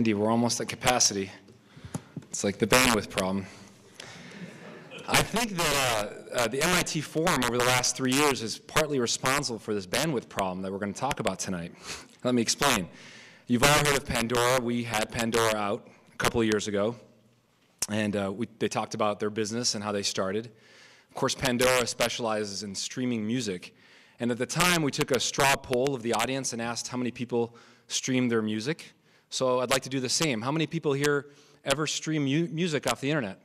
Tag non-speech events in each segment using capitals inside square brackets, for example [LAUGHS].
Andy, we're almost at capacity. It's like the bandwidth problem. I think that uh, uh, the MIT Forum over the last three years is partly responsible for this bandwidth problem that we're going to talk about tonight. Let me explain. You've all heard of Pandora. We had Pandora out a couple of years ago, and uh, we, they talked about their business and how they started. Of course, Pandora specializes in streaming music, and at the time, we took a straw poll of the audience and asked how many people stream their music. So I'd like to do the same. How many people here ever stream mu music off the internet?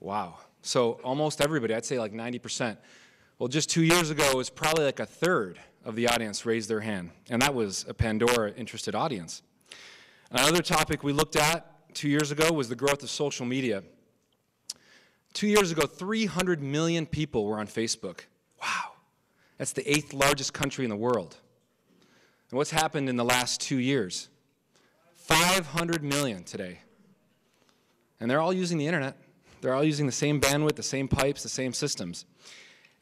Wow. So almost everybody, I'd say like 90%. Well, just two years ago, it was probably like a third of the audience raised their hand, and that was a Pandora interested audience. Another topic we looked at two years ago was the growth of social media. Two years ago, 300 million people were on Facebook. Wow. That's the eighth largest country in the world. And what's happened in the last two years? 500 million today. And they're all using the internet. They're all using the same bandwidth, the same pipes, the same systems.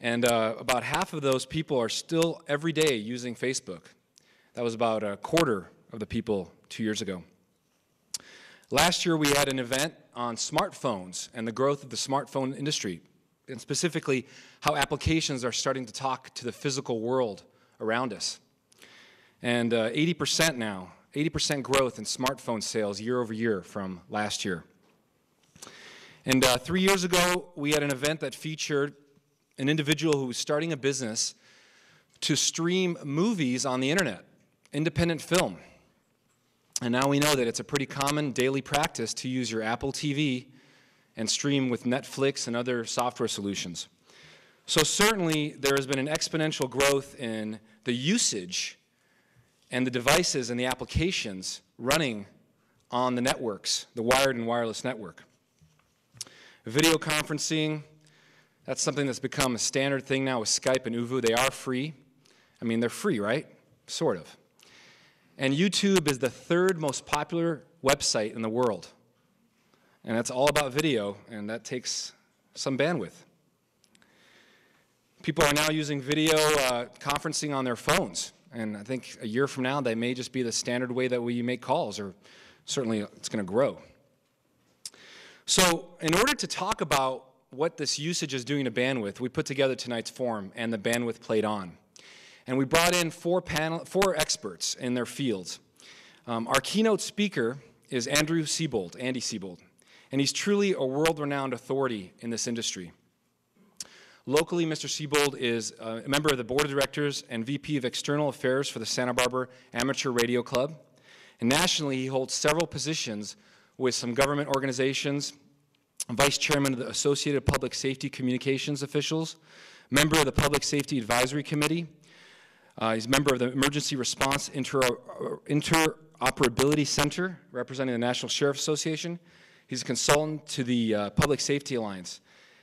And uh, about half of those people are still every day using Facebook. That was about a quarter of the people two years ago. Last year, we had an event on smartphones and the growth of the smartphone industry, and specifically how applications are starting to talk to the physical world around us. And uh, 80% now, 80% growth in smartphone sales year over year from last year. And uh, three years ago, we had an event that featured an individual who was starting a business to stream movies on the internet, independent film. And now we know that it's a pretty common daily practice to use your Apple TV and stream with Netflix and other software solutions. So certainly there has been an exponential growth in the usage and the devices and the applications running on the networks, the wired and wireless network. Video conferencing, that's something that's become a standard thing now with Skype and ooVoo. They are free. I mean, they're free, right? Sort of. And YouTube is the third most popular website in the world. And that's all about video, and that takes some bandwidth. People are now using video uh, conferencing on their phones. And I think a year from now, they may just be the standard way that we make calls, or certainly it's going to grow. So, in order to talk about what this usage is doing to bandwidth, we put together tonight's forum and the bandwidth played on. And we brought in four, panel, four experts in their fields. Um, our keynote speaker is Andrew Seybold, Andy Seybold, and he's truly a world-renowned authority in this industry. Locally, Mr. Seybold is a member of the board of directors and VP of external affairs for the Santa Barbara Amateur Radio Club. And nationally, he holds several positions with some government organizations, vice chairman of the Associated Public Safety Communications Officials, member of the Public Safety Advisory Committee. Uh, he's a member of the Emergency Response Inter Interoperability Center, representing the National Sheriff Association. He's a consultant to the uh, Public Safety Alliance.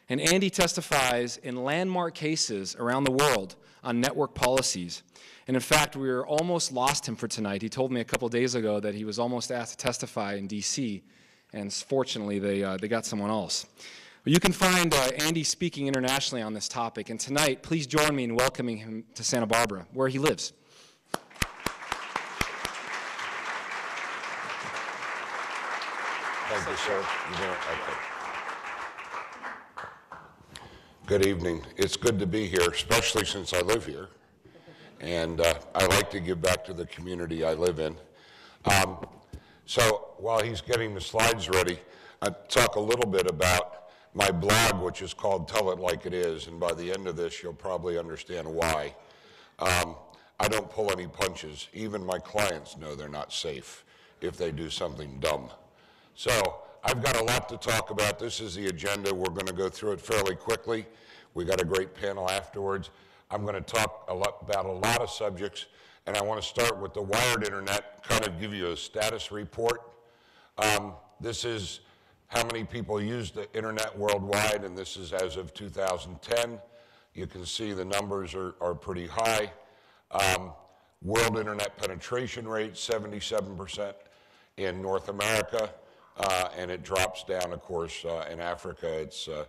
And Andy testifies in landmark cases around the world on network policies. And in fact, we were almost lost him for tonight. He told me a couple days ago that he was almost asked to testify in D.C., and fortunately, they, uh, they got someone else. But you can find uh, Andy speaking internationally on this topic, and tonight, please join me in welcoming him to Santa Barbara, where he lives. Thank you, sir. Good evening. It's good to be here, especially since I live here and uh, I like to give back to the community I live in. Um, so while he's getting the slides ready, I'll talk a little bit about my blog, which is called Tell It Like It Is, and by the end of this, you'll probably understand why. Um, I don't pull any punches. Even my clients know they're not safe if they do something dumb. So I've got a lot to talk about. This is the agenda. We're going to go through it fairly quickly. We got a great panel afterwards. I'm going to talk a lot about a lot of subjects, and I want to start with the wired internet, kind of give you a status report. Um, this is how many people use the internet worldwide, and this is as of 2010. You can see the numbers are, are pretty high. Um, world internet penetration rate, 77% in North America, uh, and it drops down, of course, uh, in Africa, it's uh,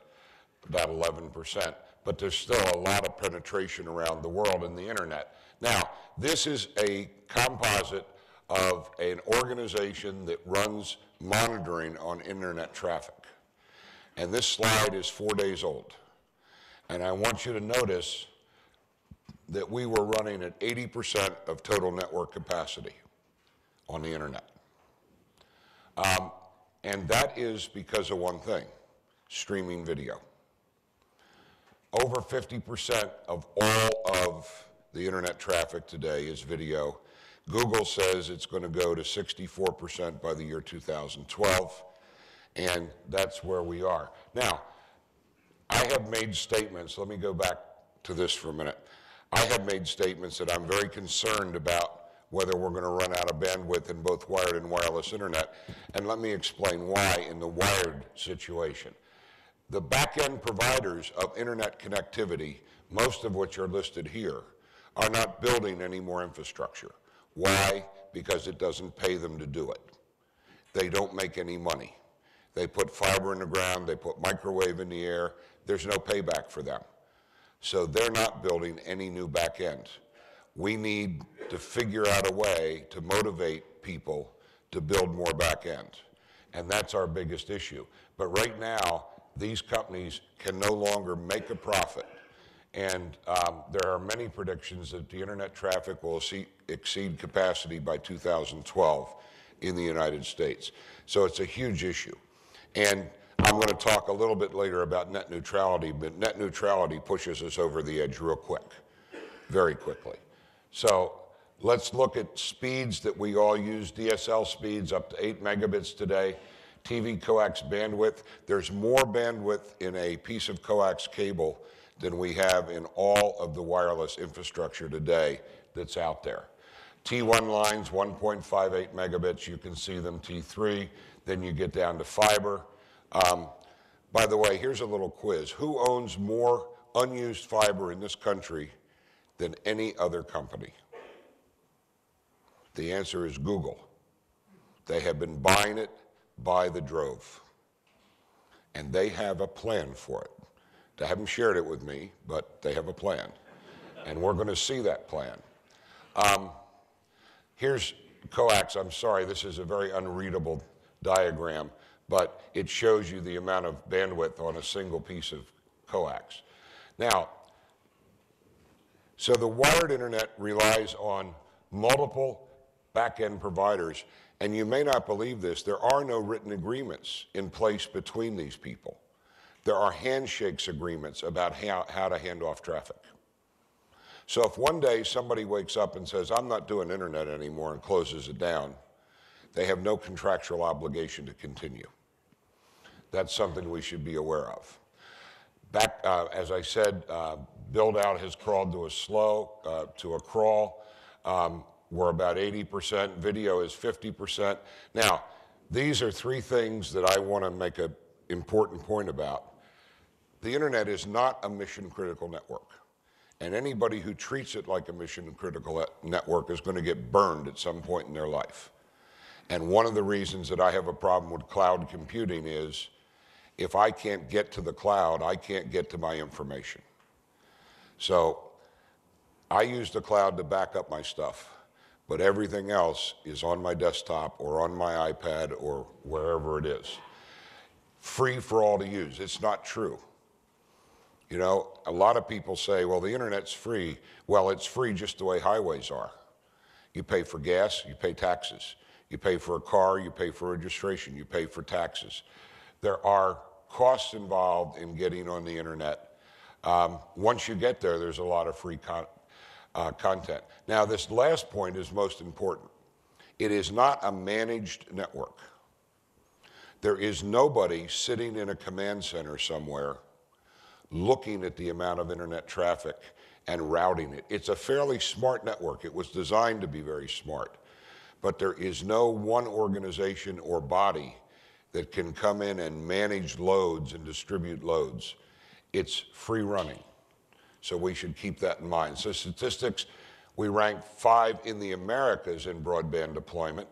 about 11%. but there's still a lot of penetration around the world in the internet. Now, this is a composite of an organization that runs monitoring on internet traffic. And this slide is four days old. And I want you to notice that we were running at 80% of total network capacity on the internet. Um, and that is because of one thing streaming video. Over 50% of all of the internet traffic today is video. Google says it's going to go to 64% by the year 2012, and that's where we are. Now, I have made statements, let me go back to this for a minute. I have made statements that I'm very concerned about whether we're going to run out of bandwidth in both wired and wireless internet. And let me explain why in the wired situation. The back-end providers of internet connectivity, most of which are listed here, are not building any more infrastructure. Why? Because it doesn't pay them to do it. They don't make any money. They put fiber in the ground, they put microwave in the air, there's no payback for them. So they're not building any new back end. We need to figure out a way to motivate people to build more back end. And that's our biggest issue. But right now, these companies can no longer make a profit. And um, there are many predictions that the internet traffic will exceed capacity by 2012 in the United States. So it's a huge issue. And I'm going to talk a little bit later about net neutrality, but net neutrality pushes us over the edge real quick, very quickly. So let's look at speeds that we all use, DSL speeds up to 8 megabits today, TV coax bandwidth. There's more bandwidth in a piece of coax cable than we have in all of the wireless infrastructure today that's out there. T1 lines, 1.58 megabits, you can see them T3, then you get down to fiber. Um, by the way, here's a little quiz. Who owns more unused fiber in this country than any other company? The answer is Google. They have been buying it by the drove. And they have a plan for it. They haven't shared it with me, but they have a plan. And we're going to see that plan. Um, here's coax. I'm sorry, this is a very unreadable diagram, but it shows you the amount of bandwidth on a single piece of coax. Now, so the wired internet relies on multiple back-end providers, and you may not believe this, there are no written agreements in place between these people. There are handshakes agreements about how, how to hand off traffic. So if one day somebody wakes up and says, I'm not doing internet anymore and closes it down, they have no contractual obligation to continue. That's something we should be aware of. Back, uh, as I said, uh, build out has crawled to a slow, uh, to a crawl. Um, we're about 80%. Video is 50%. Now, these are three things that I want to make an important point about. The internet is not a mission critical network. And anybody who treats it like a mission critical network is going to get burned at some point in their life. And one of the reasons that I have a problem with cloud computing is if I can't get to the cloud, I can't get to my information. So I use the cloud to back up my stuff, but everything else is on my desktop or on my iPad or wherever it is. Free for all to use. It's not true. You know, a lot of people say, well, the internet's free. Well, it's free just the way highways are. You pay for gas, you pay taxes. You pay for a car, you pay for registration, you pay for taxes. There are costs involved in getting on the internet. Um, once you get there, there's a lot of free con uh, content. Now, this last point is most important. It is not a managed network. There is nobody sitting in a command center somewhere looking at the amount of internet traffic and routing it. It's a fairly smart network. It was designed to be very smart. But there is no one organization or body that can come in and manage loads and distribute loads. It's free running. So we should keep that in mind. So statistics, we rank five in the Americas in broadband deployment,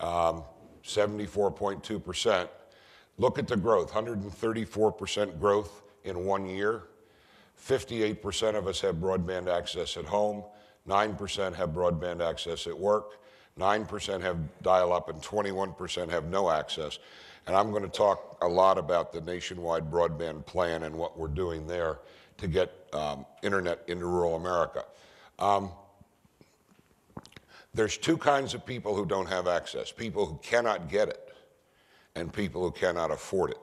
74.2%. Um, Look at the growth, 134% growth in one year. 58% of us have broadband access at home, 9% have broadband access at work, 9% have dial up, and 21% have no access. And I'm going to talk a lot about the nationwide broadband plan and what we're doing there to get um, internet into rural America. Um, there's two kinds of people who don't have access people who cannot get it, and people who cannot afford it.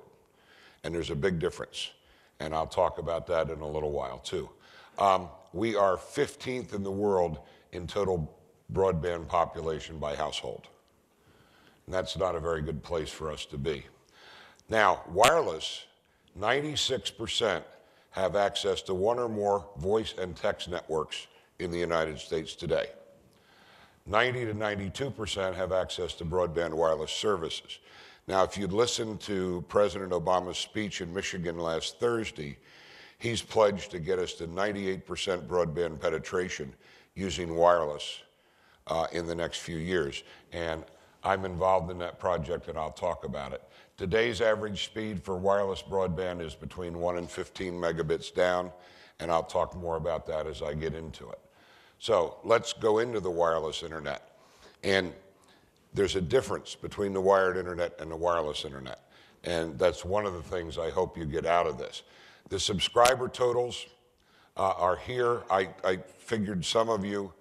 And there's a big difference. And I'll talk about that in a little while, too. Um, we are 15th in the world in total broadband population by household. And that's not a very good place for us to be. Now, wireless, 96% have access to one or more voice and text networks in the United States today. 90 to 92% have access to broadband wireless services. Now, if you'd listened to President Obama's speech in Michigan last Thursday, he's pledged to get us to 98% broadband penetration using wireless uh, in the next few years. And I'm involved in that project and I'll talk about it. Today's average speed for wireless broadband is between 1 and 15 megabits down, and I'll talk more about that as I get into it. So let's go into the wireless internet. And there's a difference between the wired internet and the wireless internet. And that's one of the things I hope you get out of this. The subscriber totals uh, are here. I, I, figured some of you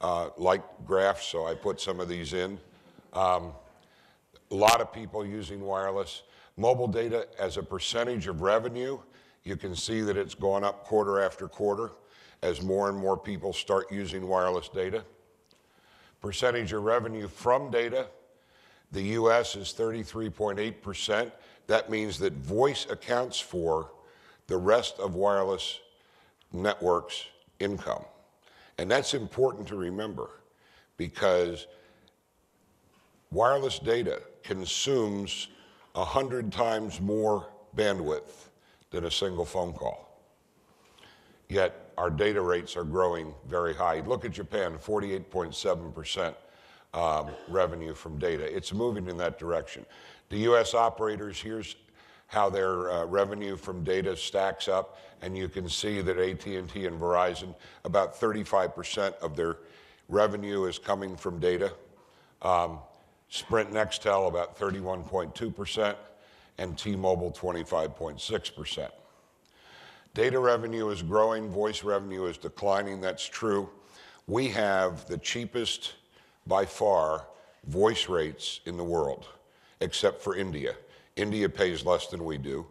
uh, like graphs, so I put some of these in. Um, a lot of people using wireless. Mobile data as a percentage of revenue, you can see that it's gone up quarter after quarter as more and more people start using wireless data. Percentage of revenue from data, the US is 33.8%. That means that voice accounts for the rest of wireless networks' income. And that's important to remember because wireless data consumes 100 times more bandwidth than a single phone call. Yet our data rates are growing very high. Look at Japan, 48.7% um, revenue from data. It's moving in that direction. The US operators, here's how their uh, revenue from data stacks up, and you can see that AT&T and Verizon, about 35% of their revenue is coming from data. Um, Sprint Nextel about 31.2%, and T-Mobile 25.6%. Data revenue is growing, voice revenue is declining, that's true. We have the cheapest, by far, voice rates in the world, except for India. India pays less than we do,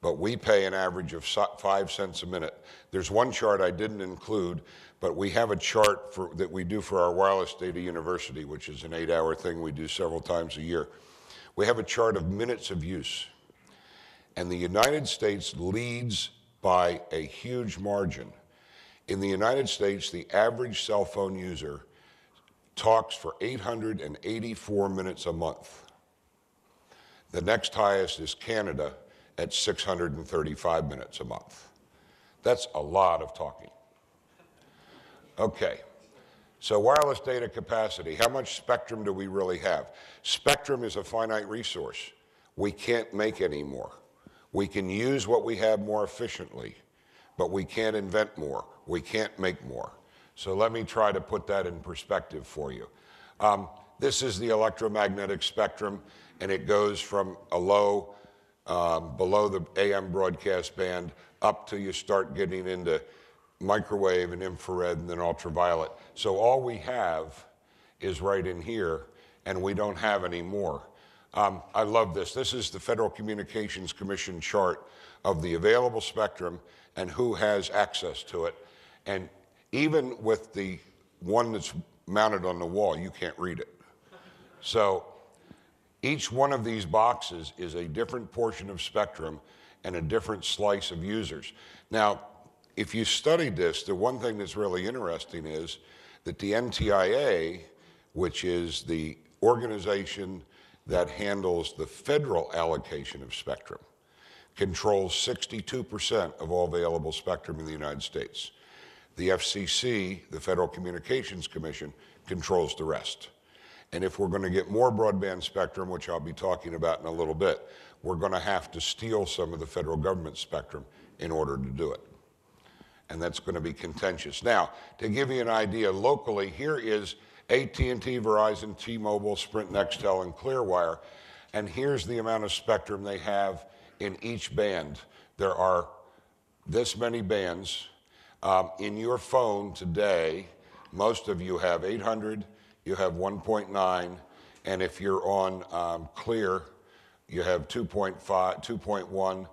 but we pay an average of five cents a minute. There's one chart I didn't include, but we have a chart for, that we do for our Wireless Data University, which is an eight hour thing we do several times a year. We have a chart of minutes of use. And the United States leads by a huge margin. In the United States, the average cell phone user talks for 884 minutes a month. The next highest is Canada at 635 minutes a month. That's a lot of talking. Okay, so wireless data capacity, how much spectrum do we really have? Spectrum is a finite resource. We can't make any more. We can use what we have more efficiently, but we can't invent more. We can't make more. So let me try to put that in perspective for you. Um, this is the electromagnetic spectrum, and it goes from a low um, below the AM broadcast band up till you start getting into microwave and infrared and then ultraviolet. So all we have is right in here, and we don't have any more. Um, I love this. This is the Federal Communications Commission chart of the available spectrum and who has access to it. And even with the one that's mounted on the wall, you can't read it. So each one of these boxes is a different portion of spectrum and a different slice of users. Now, if you studied this, the one thing that's really interesting is that the NTIA, which is the organization that handles the federal allocation of spectrum, controls 62% of all available spectrum in the United States. The FCC, the Federal Communications Commission, controls the rest. And if we're going to get more broadband spectrum, which I'll be talking about in a little bit, we're going to have to steal some of the federal government spectrum in order to do it. And that's going to be contentious. Now, to give you an idea locally, here is AT&T, Verizon, T-Mobile, Sprint, Nextel, and Clearwire, and here's the amount of spectrum they have in each band. There are this many bands. Um, in your phone today, most of you have 800, you have 1.9, and if you're on um, Clear, you have 2.5, 2.1,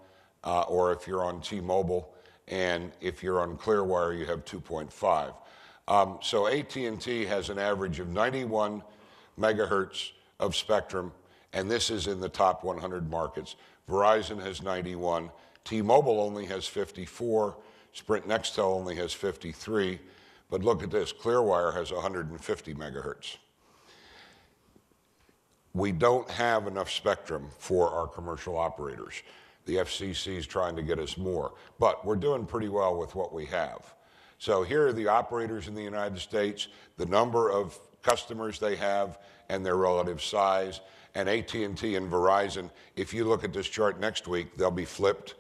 uh, or if you're on T-Mobile, and if you're on Clearwire, you have 2.5. Um, so AT&T has an average of 91 megahertz of spectrum, and this is in the top 100 markets. Verizon has 91, T-Mobile only has 54, Sprint Nextel only has 53, but look at this, Clearwire has 150 megahertz. We don't have enough spectrum for our commercial operators. The FCC is trying to get us more, but we're doing pretty well with what we have. So here are the operators in the United States, the number of customers they have, and their relative size. And AT&T and Verizon, if you look at this chart next week, they'll be flipped.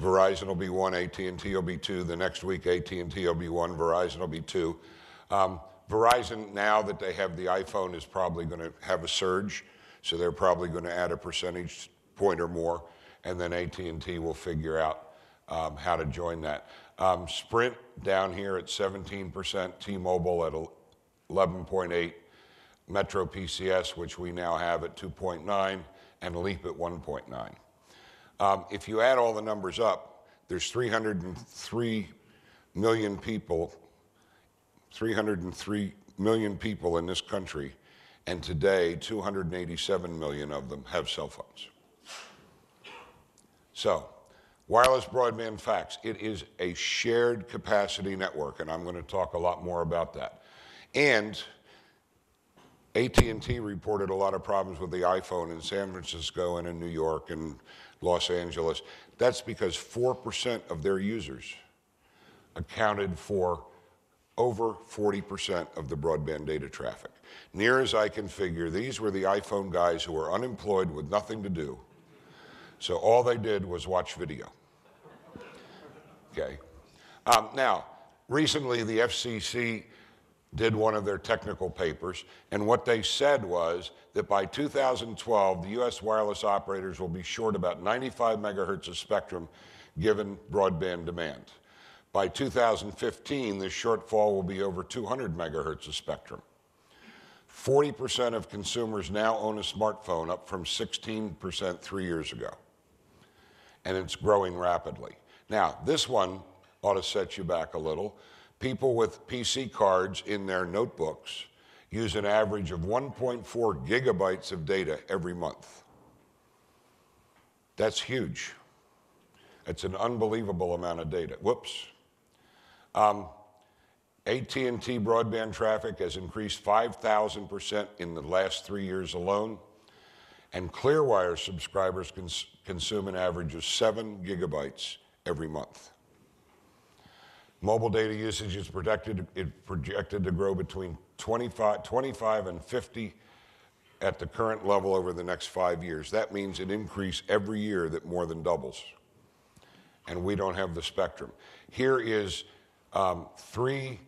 Verizon will be one, AT&T will be two. The next week, AT&T will be one, Verizon will be two. Um, Verizon, now that they have the iPhone, is probably going to have a surge, so they're probably going to add a percentage point or more, and then AT&T will figure out um, how to join that. Um, Sprint down here at 17%, T-Mobile at 11.8, Metro PCS, which we now have at 2.9, and Leap at 1.9. Um, if you add all the numbers up, there's 303 million people, 303 million people in this country, and today 287 million of them have cell phones. So, wireless broadband facts, it is a shared capacity network, and I'm going to talk a lot more about that. And AT&T reported a lot of problems with the iPhone in San Francisco and in New York and Los Angeles. That's because 4% of their users accounted for over 40% of the broadband data traffic. Near as I can figure, these were the iPhone guys who were unemployed with nothing to do. So all they did was watch video. Okay. Um, now, recently the FCC did one of their technical papers, and what they said was that by 2012, the U.S. wireless operators will be short about 95 megahertz of spectrum given broadband demand. By 2015, this shortfall will be over 200 megahertz of spectrum. 40% of consumers now own a smartphone, up from 16% three years ago. And it's growing rapidly. Now, this one ought to set you back a little people with PC cards in their notebooks use an average of 1.4 gigabytes of data every month. That's huge. It's an unbelievable amount of data. Whoops. Um, AT&T broadband traffic has increased 5,000% in the last three years alone, and Clearwire subscribers cons consume an average of seven gigabytes every month. Mobile data usage is projected, projected to grow between 25, 25 and 50 at the current level over the next five years. That means an increase every year that more than doubles. And we don't have the spectrum. Here is um, three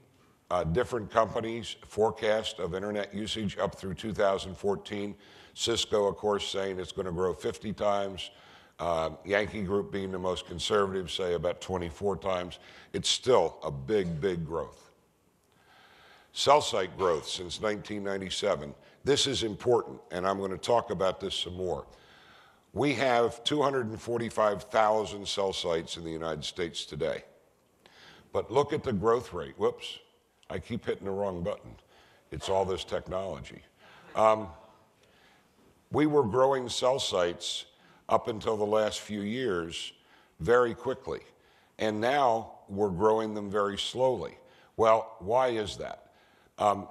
uh, different companies' forecast of internet usage up through 2014. Cisco, of course, saying it's going to grow 50 times. Uh, Yankee Group being the most conservative, say about 24 times. It's still a big, big growth. Cell site growth since 1997. This is important, and I'm going to talk about this some more. We have 245,000 cell sites in the United States today. But look at the growth rate. Whoops, I keep hitting the wrong button. It's all this technology. Um, we were growing cell sites up until the last few years very quickly. And now we're growing them very slowly. Well, why is that? Um,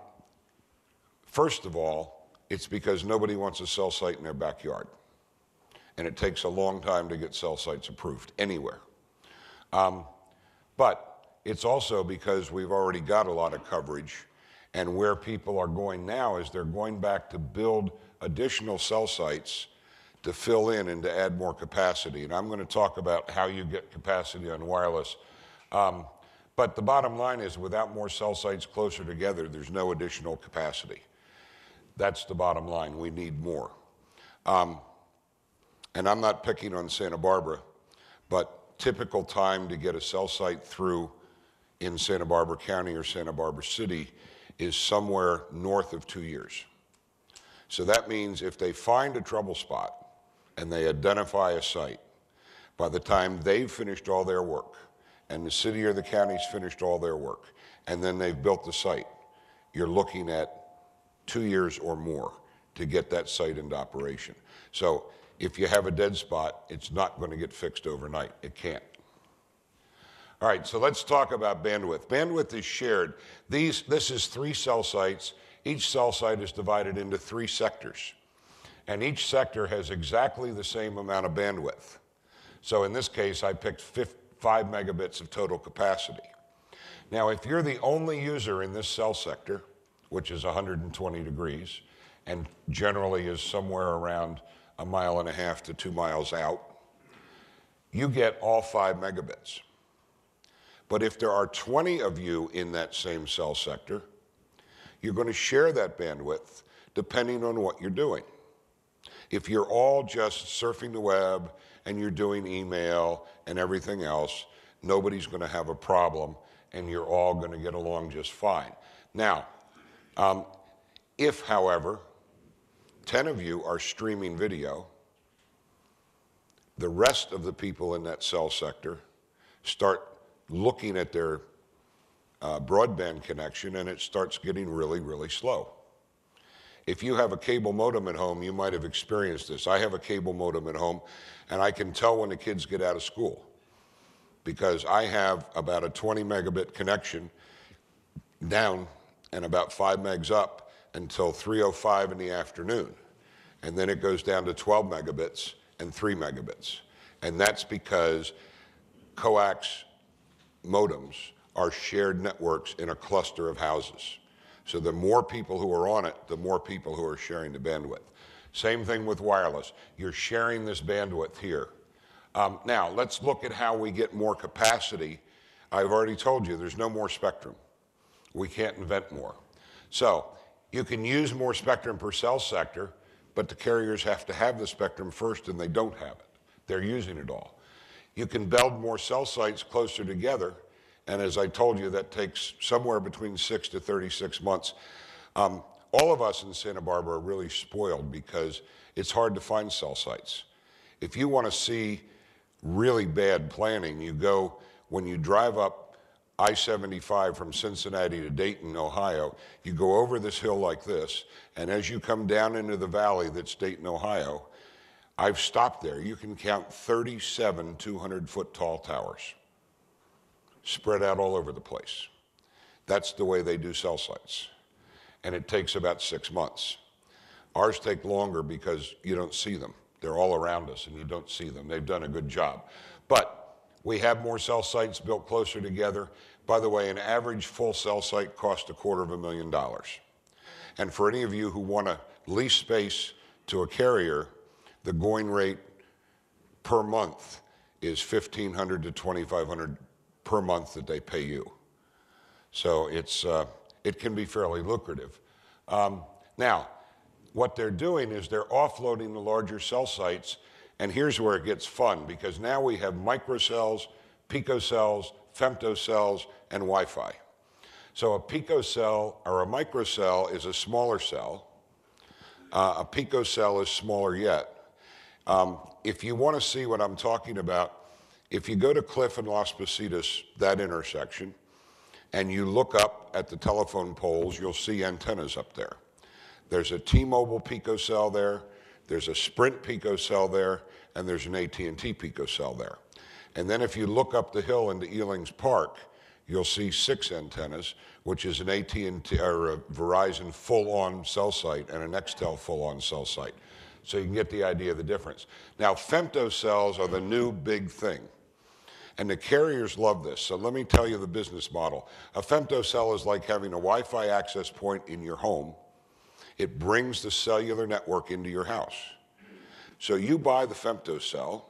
first of all, it's because nobody wants a cell site in their backyard. And it takes a long time to get cell sites approved anywhere. Um, but it's also because we've already got a lot of coverage. And where people are going now is they're going back to build additional cell sites to fill in and to add more capacity. And I'm going to talk about how you get capacity on wireless. Um, But the bottom line is without more cell sites closer together, there's no additional capacity. That's the bottom line. We need more. Um, and I'm not picking on Santa Barbara, but typical time to get a cell site through in Santa Barbara County or Santa Barbara City is somewhere north of two years. So that means if they find a trouble spot and they identify a site, by the time they've finished all their work and the city or the county's finished all their work and then they've built the site, you're looking at two years or more to get that site into operation. So if you have a dead spot, it's not going to get fixed overnight. It can't. All right, so let's talk about bandwidth. Bandwidth is shared. These, this is three cell sites. Each cell site is divided into three sectors. And each sector has exactly the same amount of bandwidth. So in this case, I picked five megabits of total capacity. Now, if you're the only user in this cell sector, which is 120 degrees, and generally is somewhere around a mile and a half to two miles out, you get all five megabits. But if there are 20 of you in that same cell sector, you're going to share that bandwidth depending on what you're doing. If you're all just surfing the web and you're doing email and everything else, nobody's going to have a problem and you're all going to get along just fine. Now, um, if, however, 10 of you are streaming video, the rest of the people in that cell sector start looking at their uh, broadband connection and it starts getting really, really slow. If you have a cable modem at home, you might have experienced this. I have a cable modem at home, and I can tell when the kids get out of school because I have about a 20 megabit connection down and about 5 megs up until 3:05 in the afternoon. And then it goes down to 12 megabits and 3 megabits. And that's because coax modems are shared networks in a cluster of houses. So the more people who are on it, the more people who are sharing the bandwidth. Same thing with wireless. You're sharing this bandwidth here. Um, now, let's look at how we get more capacity. I've already told you there's no more spectrum. We can't invent more. So you can use more spectrum per cell sector, but the carriers have to have the spectrum first, and they don't have it. They're using it all. You can build more cell sites closer together, and as I told you, that takes somewhere between six to 36 months. Um, all of us in Santa Barbara are really spoiled because it's hard to find cell sites. If you want to see really bad planning, you go when you drive up I 75 from Cincinnati to Dayton, Ohio, you go over this hill like this, and as you come down into the valley that's Dayton, Ohio, I've stopped there. You can count 37 200 foot tall towers spread out all over the place. That's the way they do cell sites. And it takes about six months. Ours take longer because you don't see them. They're all around us and you don't see them. They've done a good job. But we have more cell sites built closer together. By the way, an average full cell site costs a quarter of a million dollars. And for any of you who want to lease space to a carrier, the going rate per month is 1500 to 2500 per month that they pay you. So it's, uh, it can be fairly lucrative. Um, now, what they're doing is they're offloading the larger cell sites, and here's where it gets fun because now we have microcells, picocells, femtocells, and Wi Fi. So a picocell or a microcell is a smaller cell. Uh, a picocell is smaller yet. Um, if you want to see what I'm talking about, if you go to Cliff and Las Positas, that intersection, and you look up at the telephone poles, you'll see antennas up there. There's a T-Mobile picocell there, there's a Sprint picocell there, and there's an AT&T picocell there. And then if you look up the hill into Elings Park, you'll see six antennas, which is an AT&T or a Verizon full-on cell site and an Nextel full-on cell site. So you can get the idea of the difference. Now, femtocells are the new big thing. And the carriers love this. So let me tell you the business model. A femtocell is like having a Wi Fi access point in your home, it brings the cellular network into your house. So you buy the femtocell,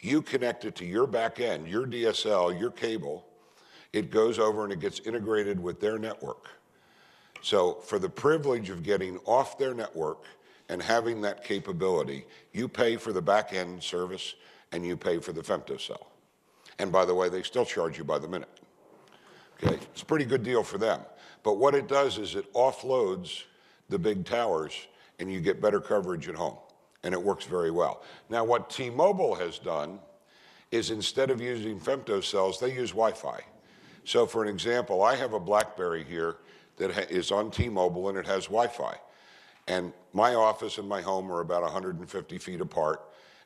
you connect it to your back end, your DSL, your cable. it goes over and it gets integrated with their network. So for the privilege of getting off their network and having that capability, you pay for the back end service and you pay for the femtocell. And by the way, they still charge you by the minute. Okay, it's a pretty good deal for them. But what it does is it offloads the big towers and you get better coverage at home. And it works very well. Now, what T Mobile has done is instead of using femtocells, they use Wi Fi. So, for an example, I have a Blackberry here that is on T Mobile and it has Wi Fi. And my office and my home are about 150 feet apart,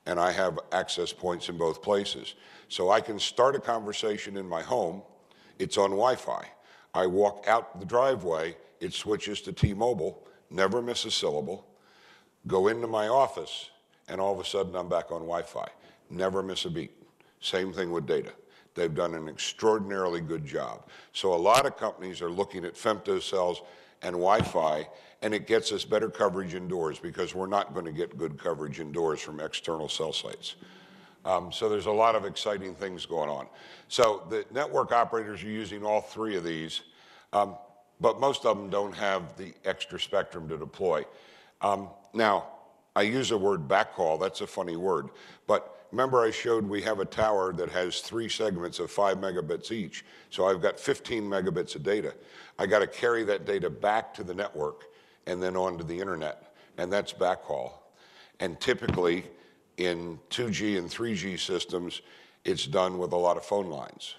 and I have access points in both places. So I can start a conversation in my home, it's on Wi Fi. I walk out the driveway, it switches to T Mobile, never miss a syllable, go into my office, and all of a sudden I'm back on Wi Fi. Never miss a beat. Same thing with data. They've done an extraordinarily good job. So a lot of companies are looking at femtocells and Wi-Fi, and it gets us better coverage indoors because we're not going to get good coverage indoors from external cell sites. Um, so there's a lot of exciting things going on. So the network operators are using all three of these, um, but most of them don't have the extra spectrum to deploy. Um, now, I use the word backhaul, that's a funny word, but Remember I showed we have a tower that has three segments of five megabits each. So I've got 15 megabits of data. I got to carry that data back to the network and then onto the internet. And that's backhaul. And typically in 2G and 3G systems, it's done with a lot of phone lines.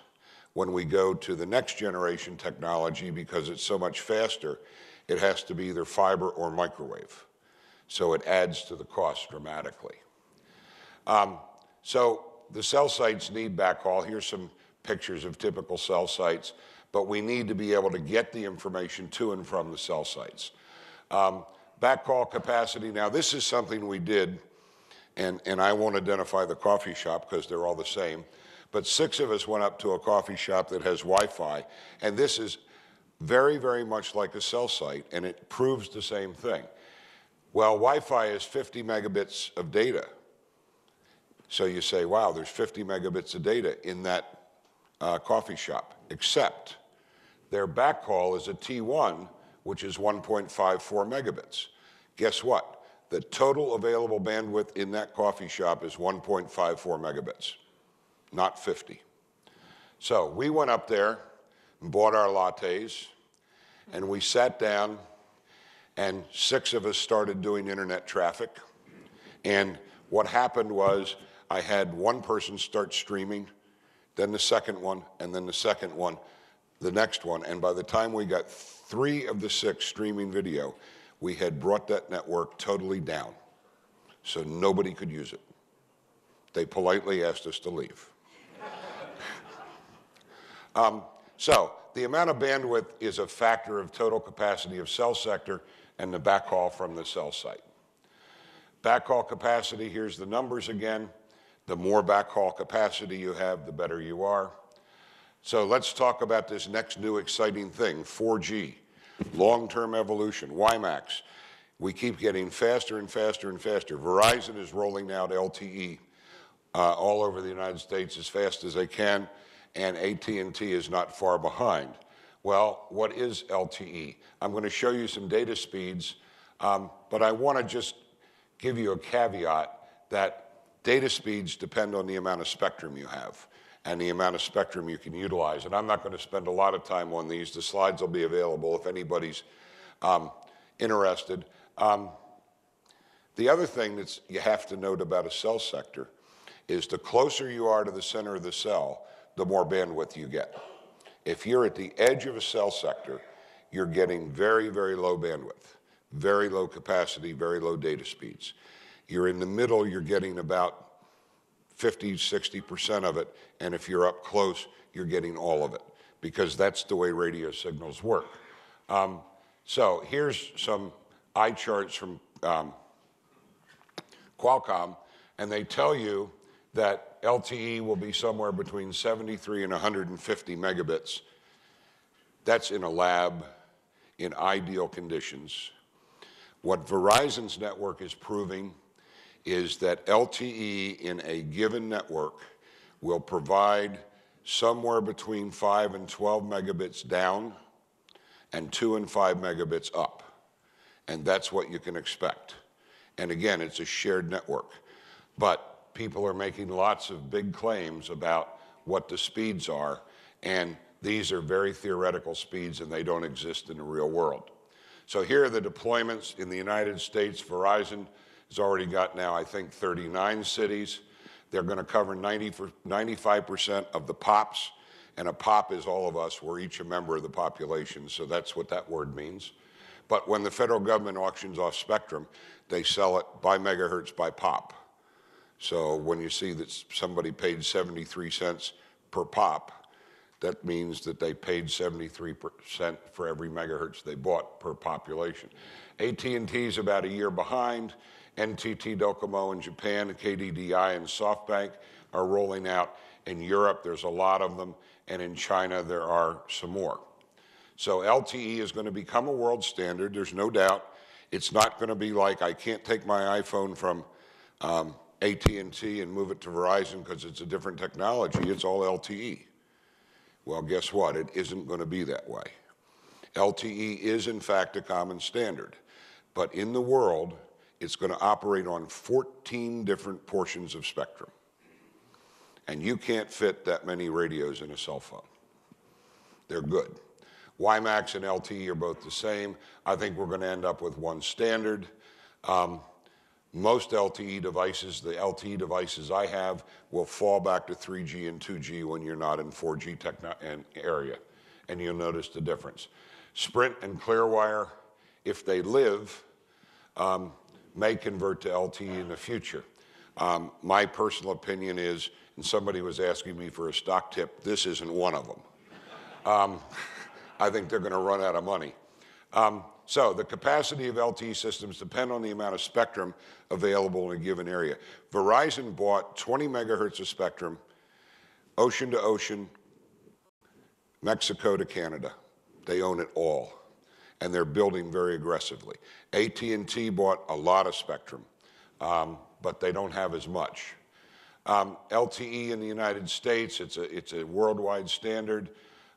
When we go to the next generation technology, because it's so much faster, it has to be either fiber or microwave. So it adds to the cost dramatically. Um, so the cell sites need backhaul. Here's some pictures of typical cell sites, but we need to be able to get the information to and from the cell sites. Um, backhaul capacity, now this is something we did, and, and I won't identify the coffee shop because they're all the same, but six of us went up to a coffee shop that has Wi-Fi, and this is very, very much like a cell site, and it proves the same thing. Well, Wi-Fi is 50 megabits of data. So you say, wow, there's 50 megabits of data in that uh, coffee shop, except their backhaul is a T1, which is 1.54 megabits. Guess what? The total available bandwidth in that coffee shop is 1.54 megabits, not 50. So we went up there and bought our lattes, and we sat down, and six of us started doing internet traffic. And what happened was I had one person start streaming, then the second one, and then the second one, the next one. And by the time we got three of the six streaming video, we had brought that network totally down. So nobody could use it. They politely asked us to leave. [LAUGHS] um, so the amount of bandwidth is a factor of total capacity of cell sector and the backhaul from the cell site. Backhaul capacity, here's the numbers again. The more backhaul capacity you have, the better you are. So let's talk about this next new exciting thing, 4G, long-term evolution, WiMAX. We keep getting faster and faster and faster. Verizon is rolling out LTE uh, all over the United States as fast as they can, and AT&T is not far behind. Well, what is LTE? I'm going to show you some data speeds, um, but I want to just give you a caveat that Data speeds depend on the amount of spectrum you have and the amount of spectrum you can utilize. And I'm not going to spend a lot of time on these. The slides will be available if anybody's um, interested. Um, the other thing that you have to note about a cell sector is the closer you are to the center of the cell, the more bandwidth you get. If you're at the edge of a cell sector, you're getting very, very low bandwidth, very low capacity, very low data speeds. You're in the middle, you're getting about 50, 60% of it. And if you're up close, you're getting all of it because that's the way radio signals work. Um, so here's some eye charts from um, Qualcomm, and they tell you that LTE will be somewhere between 73 and 150 megabits. That's in a lab in ideal conditions. What Verizon's network is proving is that LTE in a given network will provide somewhere between 5 and 12 megabits down and 2 and 5 megabits up. And that's what you can expect. And again, it's a shared network. But people are making lots of big claims about what the speeds are, and these are very theoretical speeds and they don't exist in the real world. So here are the deployments in the United States. Verizon has already got now, I think, 39 cities. They're going to cover 90 for, 95% of the POPs, and a POP is all of us. We're each a member of the population, so that's what that word means. But when the federal government auctions off spectrum, they sell it by megahertz by pop. So when you see that somebody paid 73 cents per pop, that means that they paid 73% for every megahertz they bought per population. AT&T is about a year behind. NTT Docomo in Japan, KDDI and SoftBank are rolling out. In Europe, there's a lot of them, and in China, there are some more. So LTE is going to become a world standard, there's no doubt. It's not going to be like I can't take my iPhone from um, AT&T and move it to Verizon because it's a different technology. It's all LTE. Well, guess what? It isn't going to be that way. LTE is, in fact, a common standard. But in the world, it's going to operate on 14 different portions of spectrum. And you can't fit that many radios in a cell phone. They're good. WiMAX and LTE are both the same. I think we're going to end up with one standard. Um, most LTE devices, the LTE devices I have, will fall back to 3G and 2G when you're not in 4G techno- area, and you'll notice the difference. Sprint and Clearwire, if they live, um, may convert to LTE in the future. Um, my personal opinion is, and somebody was asking me for a stock tip, this isn't one of them. Um, I think they're going to run out of money. Um, so the capacity of LTE systems depend on the amount of spectrum available in a given area. Verizon bought 20 megahertz of spectrum, ocean to ocean, Mexico to Canada. They own it all, and they're building very aggressively. AT&T bought a lot of spectrum, um, but they don't have as much. Um, LTE in the United States, it's a, it's a worldwide standard.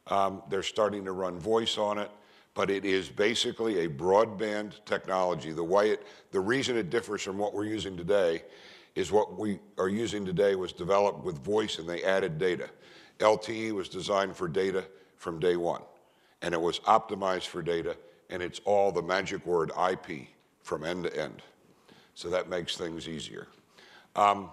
Um, they're starting to run voice on it, but it is basically a broadband technology. The way it, the reason it differs from what we're using today is what we are using today was developed with voice and they added data. LTE was designed for data from day one, and it was optimized for data, and it's all the magic word IP from end to end. So that makes things easier. Um,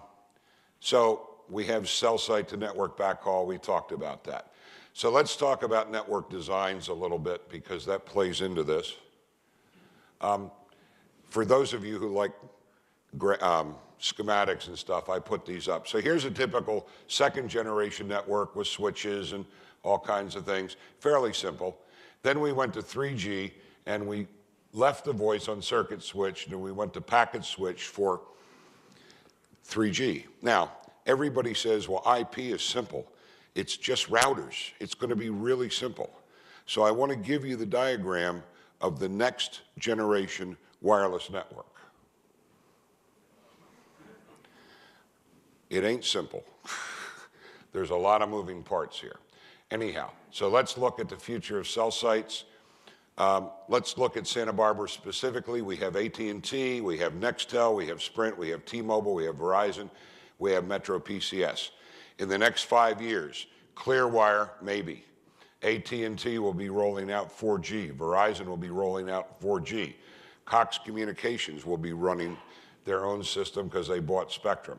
so we have cell site to network backhaul. We talked about that. So let's talk about network designs a little bit because that plays into this. Um, for those of you who like um, schematics and stuff, I put these up. So here's a typical second generation network with switches and all kinds of things, fairly simple. Then we went to 3G and we left the voice on circuit switch and we went to packet switch for 3G. Now, everybody says, well, IP is simple. It's just routers. It's going to be really simple. So I want to give you the diagram of the next generation wireless network. It ain't simple. [LAUGHS] There's a lot of moving parts here. Anyhow, so let's look at the future of cell sites. Um, let's look at Santa Barbara specifically. We have AT&T, we have Nextel, we have Sprint, we have T-Mobile, we have Verizon, we have Metro PCS. In the next five years, Clearwire, maybe. AT&T will be rolling out 4G. Verizon will be rolling out 4G. Cox Communications will be running their own system because they bought Spectrum.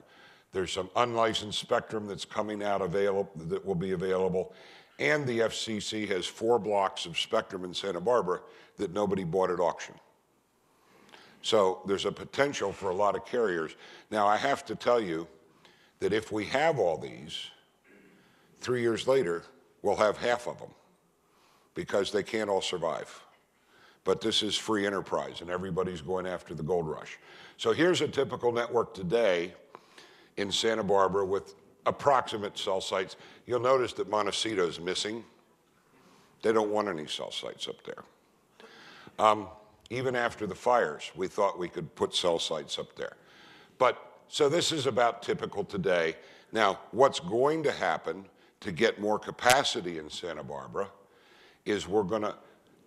There's some unlicensed spectrum that's coming out available that will be available. And the FCC has four blocks of spectrum in Santa Barbara that nobody bought at auction. So there's a potential for a lot of carriers. Now, I have to tell you, that if we have all these, three years later, we'll have half of them because they can't all survive. But this is free enterprise and everybody's going after the gold rush. So here's a typical network today in Santa Barbara with approximate cell sites. You'll notice that Montecito is missing. They don't want any cell sites up there. Um, even after the fires, we thought we could put cell sites up there. But so this is about typical today. Now, what's going to happen to get more capacity in Santa Barbara is we're going to,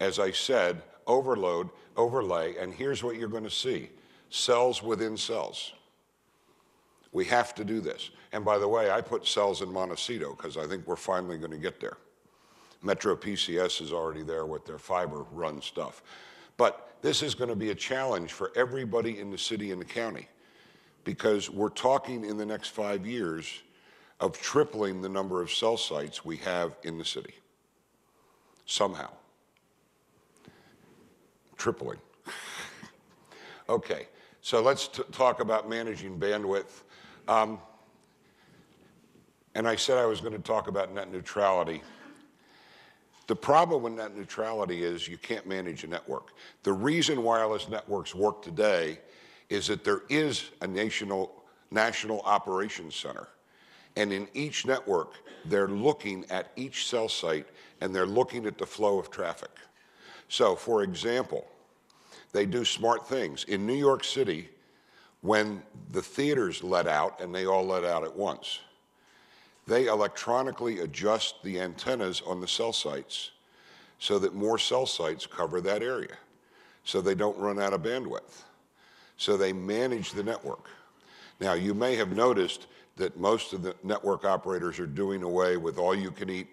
as I said, overload, overlay, and here's what you're going to see cells within cells. We have to do this. And by the way, I put cells in Montecito because I think we're finally going to get there. Metro PCS is already there with their fiber run stuff. But this is going to be a challenge for everybody in the city and the county because we're talking in the next five years of tripling the number of cell sites we have in the city. Somehow. Tripling. [LAUGHS] okay, so let's talk about managing bandwidth. Um, and I said I was going to talk about net neutrality. The problem with net neutrality is you can't manage a network. The reason wireless networks work today is that there is a national, national operations center. And in each network, they're looking at each cell site and they're looking at the flow of traffic. So, for example, they do smart things. In New York City, when the theaters let out, and they all let out at once, they electronically adjust the antennas on the cell sites so that more cell sites cover that area, so they don't run out of bandwidth. So they manage the network. Now, you may have noticed that most of the network operators are doing away with all you can eat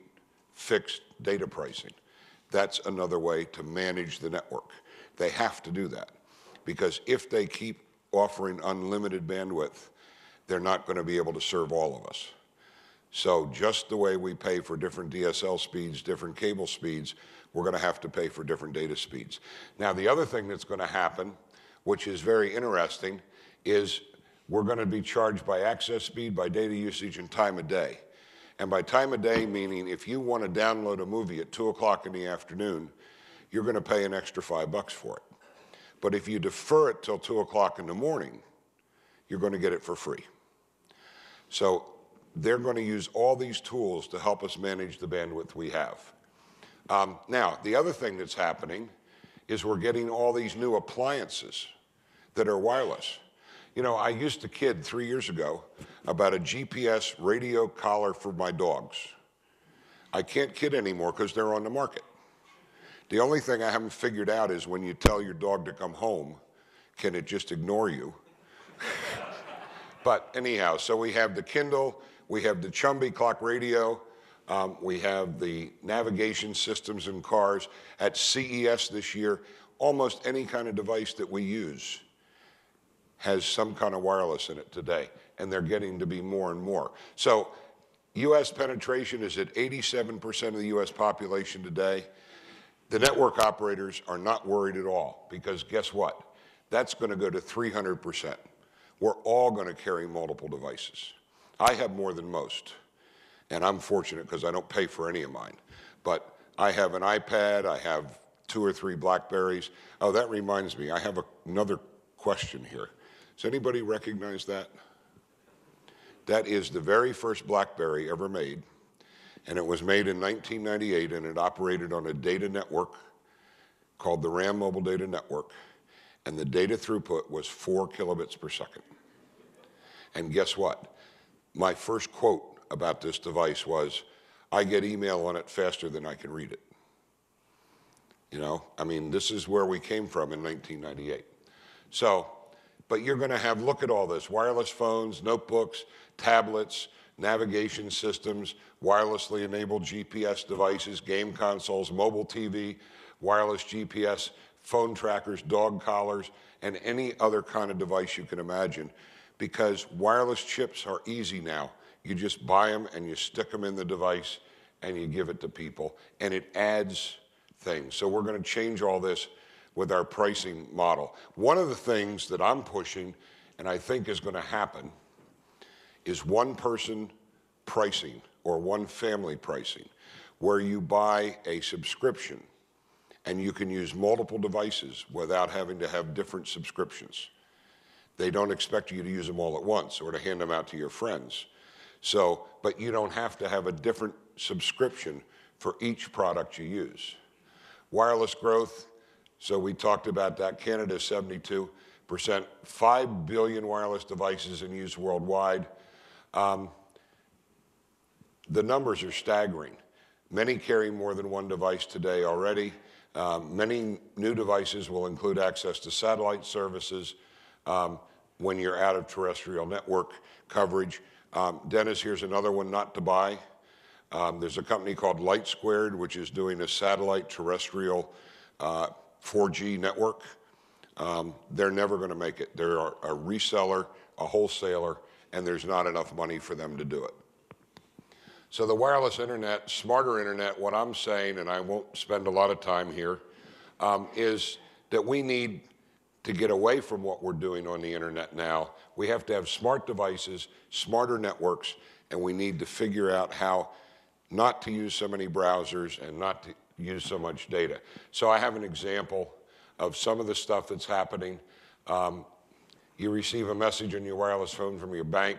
fixed data pricing. That's another way to manage the network. They have to do that because if they keep offering unlimited bandwidth, they're not going to be able to serve all of us. So just the way we pay for different DSL speeds, different cable speeds, we're going to have to pay for different data speeds. Now, the other thing that's going to happen, which is very interesting, is we're going to be charged by access speed, by data usage, and time of day. And by time of day, meaning if you want to download a movie at 2 o'clock in the afternoon, you're going to pay an extra five bucks for it. But if you defer it till 2 o'clock in the morning, you're going to get it for free. So they're going to use all these tools to help us manage the bandwidth we have. Um, now, the other thing that's happening is we're getting all these new appliances that are wireless. You know, I used to kid three years ago about a GPS radio collar for my dogs. I can't kid anymore because they're on the market. The only thing I haven't figured out is when you tell your dog to come home, can it just ignore you? [LAUGHS] but anyhow, so we have the Kindle, we have the Chumby clock radio. Um, we have the navigation systems in cars. At CES this year, almost any kind of device that we use has some kind of wireless in it today, and they're getting to be more and more. So, US penetration is at 87% of the US population today. The network operators are not worried at all because guess what? That's going to go to 300%. We're all going to carry multiple devices. I have more than most, and I'm fortunate because I don't pay for any of mine. But I have an iPad, I have two or three Blackberries. Oh, that reminds me, I have a, another question here. Does anybody recognize that? That is the very first Blackberry ever made, and it was made in 1998, and it operated on a data network called the RAM Mobile Data Network, and the data throughput was four kilobits per second. And guess what? My first quote about this device was, I get email on it faster than I can read it. You know, I mean, this is where we came from in 1998. So, but you're going to have, look at all this wireless phones, notebooks, tablets, navigation systems, wirelessly enabled GPS devices, game consoles, mobile TV, wireless GPS, phone trackers, dog collars, and any other kind of device you can imagine because wireless chips are easy now. You just buy them and you stick them in the device and you give it to people, and it adds things. So we're going to change all this with our pricing model. One of the things that I'm pushing and I think is going to happen is one person pricing or one family pricing where you buy a subscription and you can use multiple devices without having to have different subscriptions. They don't expect you to use them all at once or to hand them out to your friends. So, but you don't have to have a different subscription for each product you use. Wireless growth, so we talked about that. Canada 72%, 5 billion wireless devices in use worldwide. Um, the numbers are staggering. Many carry more than one device today already. Um, many new devices will include access to satellite services um, when you're out of terrestrial network coverage. Um, Dennis, here's another one not to buy. Um, there's a company called LightSquared, which is doing a satellite terrestrial uh, 4G network. Um, they're never going to make it. They're a reseller, a wholesaler, and there's not enough money for them to do it. So the wireless internet, smarter internet, what I'm saying, and I won't spend a lot of time here, um, is that we need to get away from what we're doing on the internet now. We have to have smart devices, smarter networks, and we need to figure out how not to use so many browsers and not to use so much data. So I have an example of some of the stuff that's happening. Um, you receive a message on your wireless phone from your bank,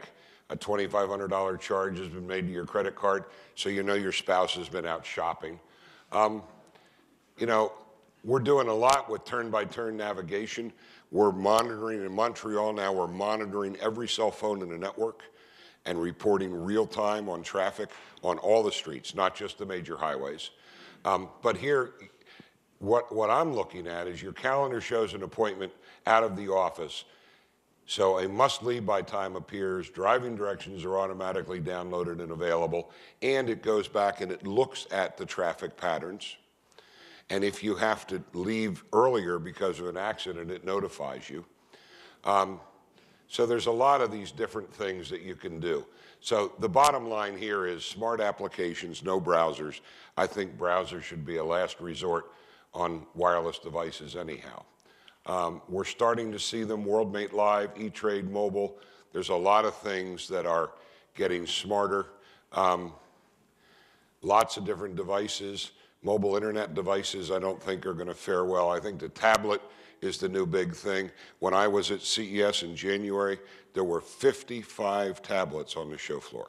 a $2,500 charge has been made to your credit card, so you know your spouse has been out shopping. Um, you know, we're doing a lot with turn-by-turn navigation. We're monitoring in Montreal now, we're monitoring every cell phone in the network and reporting real time on traffic on all the streets, not just the major highways. Um, but here, what, what I'm looking at is your calendar shows an appointment out of the office. So a must leave by time appears, driving directions are automatically downloaded and available, and it goes back and it looks at the traffic patterns. And if you have to leave earlier because of an accident, it notifies you. Um, so there's a lot of these different things that you can do. So the bottom line here is smart applications, no browsers. I think browsers should be a last resort on wireless devices anyhow. Um, we're starting to see them, WorldMate Live, E-Trade Mobile. There's a lot of things that are getting smarter. Um, lots of different devices. Mobile internet devices I don't think are going to fare well. I think the tablet is the new big thing. When I was at CES in January, there were 55 tablets on the show floor.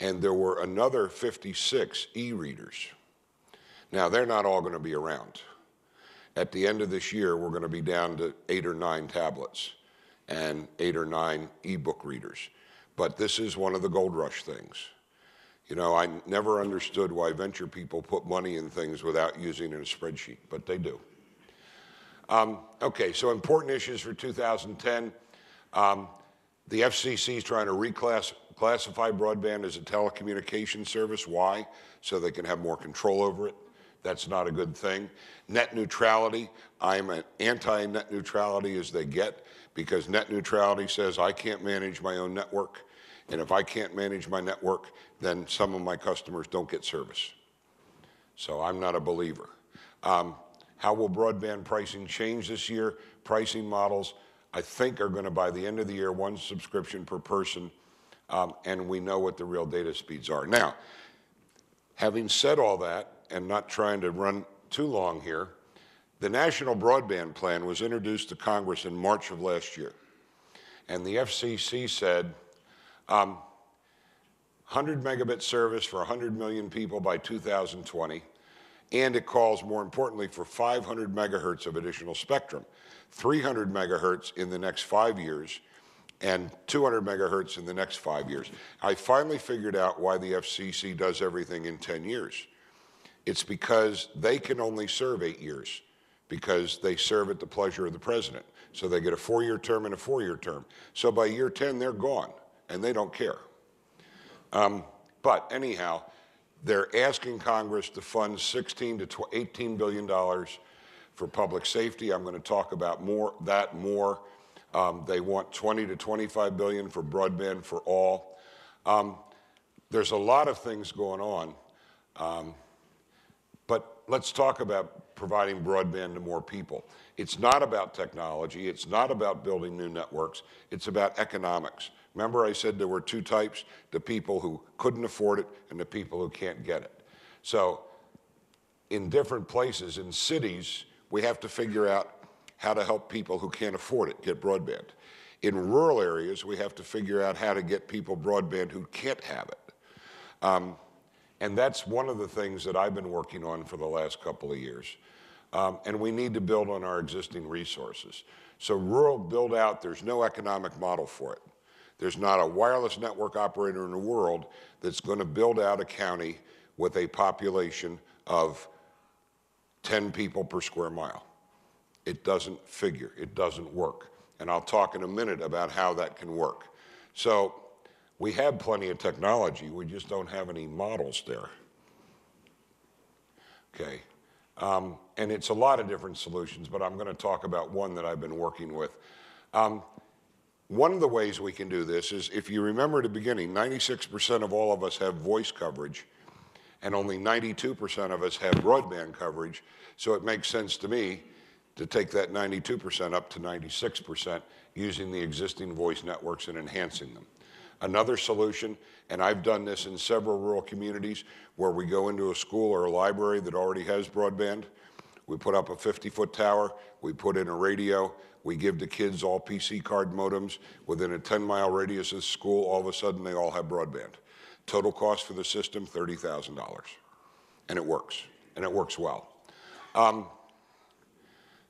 And there were another 56 e-readers. Now, they're not all going to be around. At the end of this year, we're going to be down to eight or nine tablets and eight or nine e-book readers. But this is one of the gold rush things. You know, I never understood why venture people put money in things without using a spreadsheet, but they do. Um, okay, so important issues for 2010. Um, the FCC is trying to reclassify broadband as a telecommunication service. Why? So they can have more control over it. That's not a good thing. Net neutrality, I'm an anti net neutrality as they get because net neutrality says I can't manage my own network. And if I can't manage my network, then some of my customers don't get service. So I'm not a believer. Um, how will broadband pricing change this year? Pricing models, I think, are going to, by the end of the year, one subscription per person, um, and we know what the real data speeds are. Now, having said all that, and not trying to run too long here, the National Broadband Plan was introduced to Congress in March of last year. And the FCC said um, 100 megabit service for 100 million people by 2020 and it calls, more importantly, for 500 megahertz of additional spectrum, 300 megahertz in the next five years, and 200 megahertz in the next five years. I finally figured out why the FCC does everything in 10 years. It's because they can only serve eight years because they serve at the pleasure of the president. So they get a four-year term and a four-year term. So by year 10, they're gone, and they don't care. Um, but anyhow, they're asking Congress to fund 16 to 18 billion dollars for public safety. I'm going to talk about more that more. Um, they want 20 to 25 billion for broadband for all. Um, there's a lot of things going on, um, but let's talk about providing broadband to more people. It's not about technology. It's not about building new networks. It's about economics. Remember I said there were two types, the people who couldn't afford it and the people who can't get it. So in different places, in cities, we have to figure out how to help people who can't afford it get broadband. In rural areas, we have to figure out how to get people broadband who can't have it. Um, and that's one of the things that I've been working on for the last couple of years. Um, and we need to build on our existing resources. So rural build out, there's no economic model for it. There's not a wireless network operator in the world that's going to build out a county with a population of 10 people per square mile. It doesn't figure, it doesn't work. And I'll talk in a minute about how that can work. So we have plenty of technology, we just don't have any models there. Okay. Um, and it's a lot of different solutions, but I'm going to talk about one that I've been working with. Um, one of the ways we can do this is if you remember at the beginning, 96% of all of us have voice coverage, and only 92% of us have broadband coverage. So it makes sense to me to take that 92% up to 96% using the existing voice networks and enhancing them. Another solution, and I've done this in several rural communities where we go into a school or a library that already has broadband. We put up a 50 foot tower, we put in a radio, we give the kids all PC card modems. Within a 10 mile radius of school, all of a sudden they all have broadband. Total cost for the system $30,000. And it works, and it works well. Um,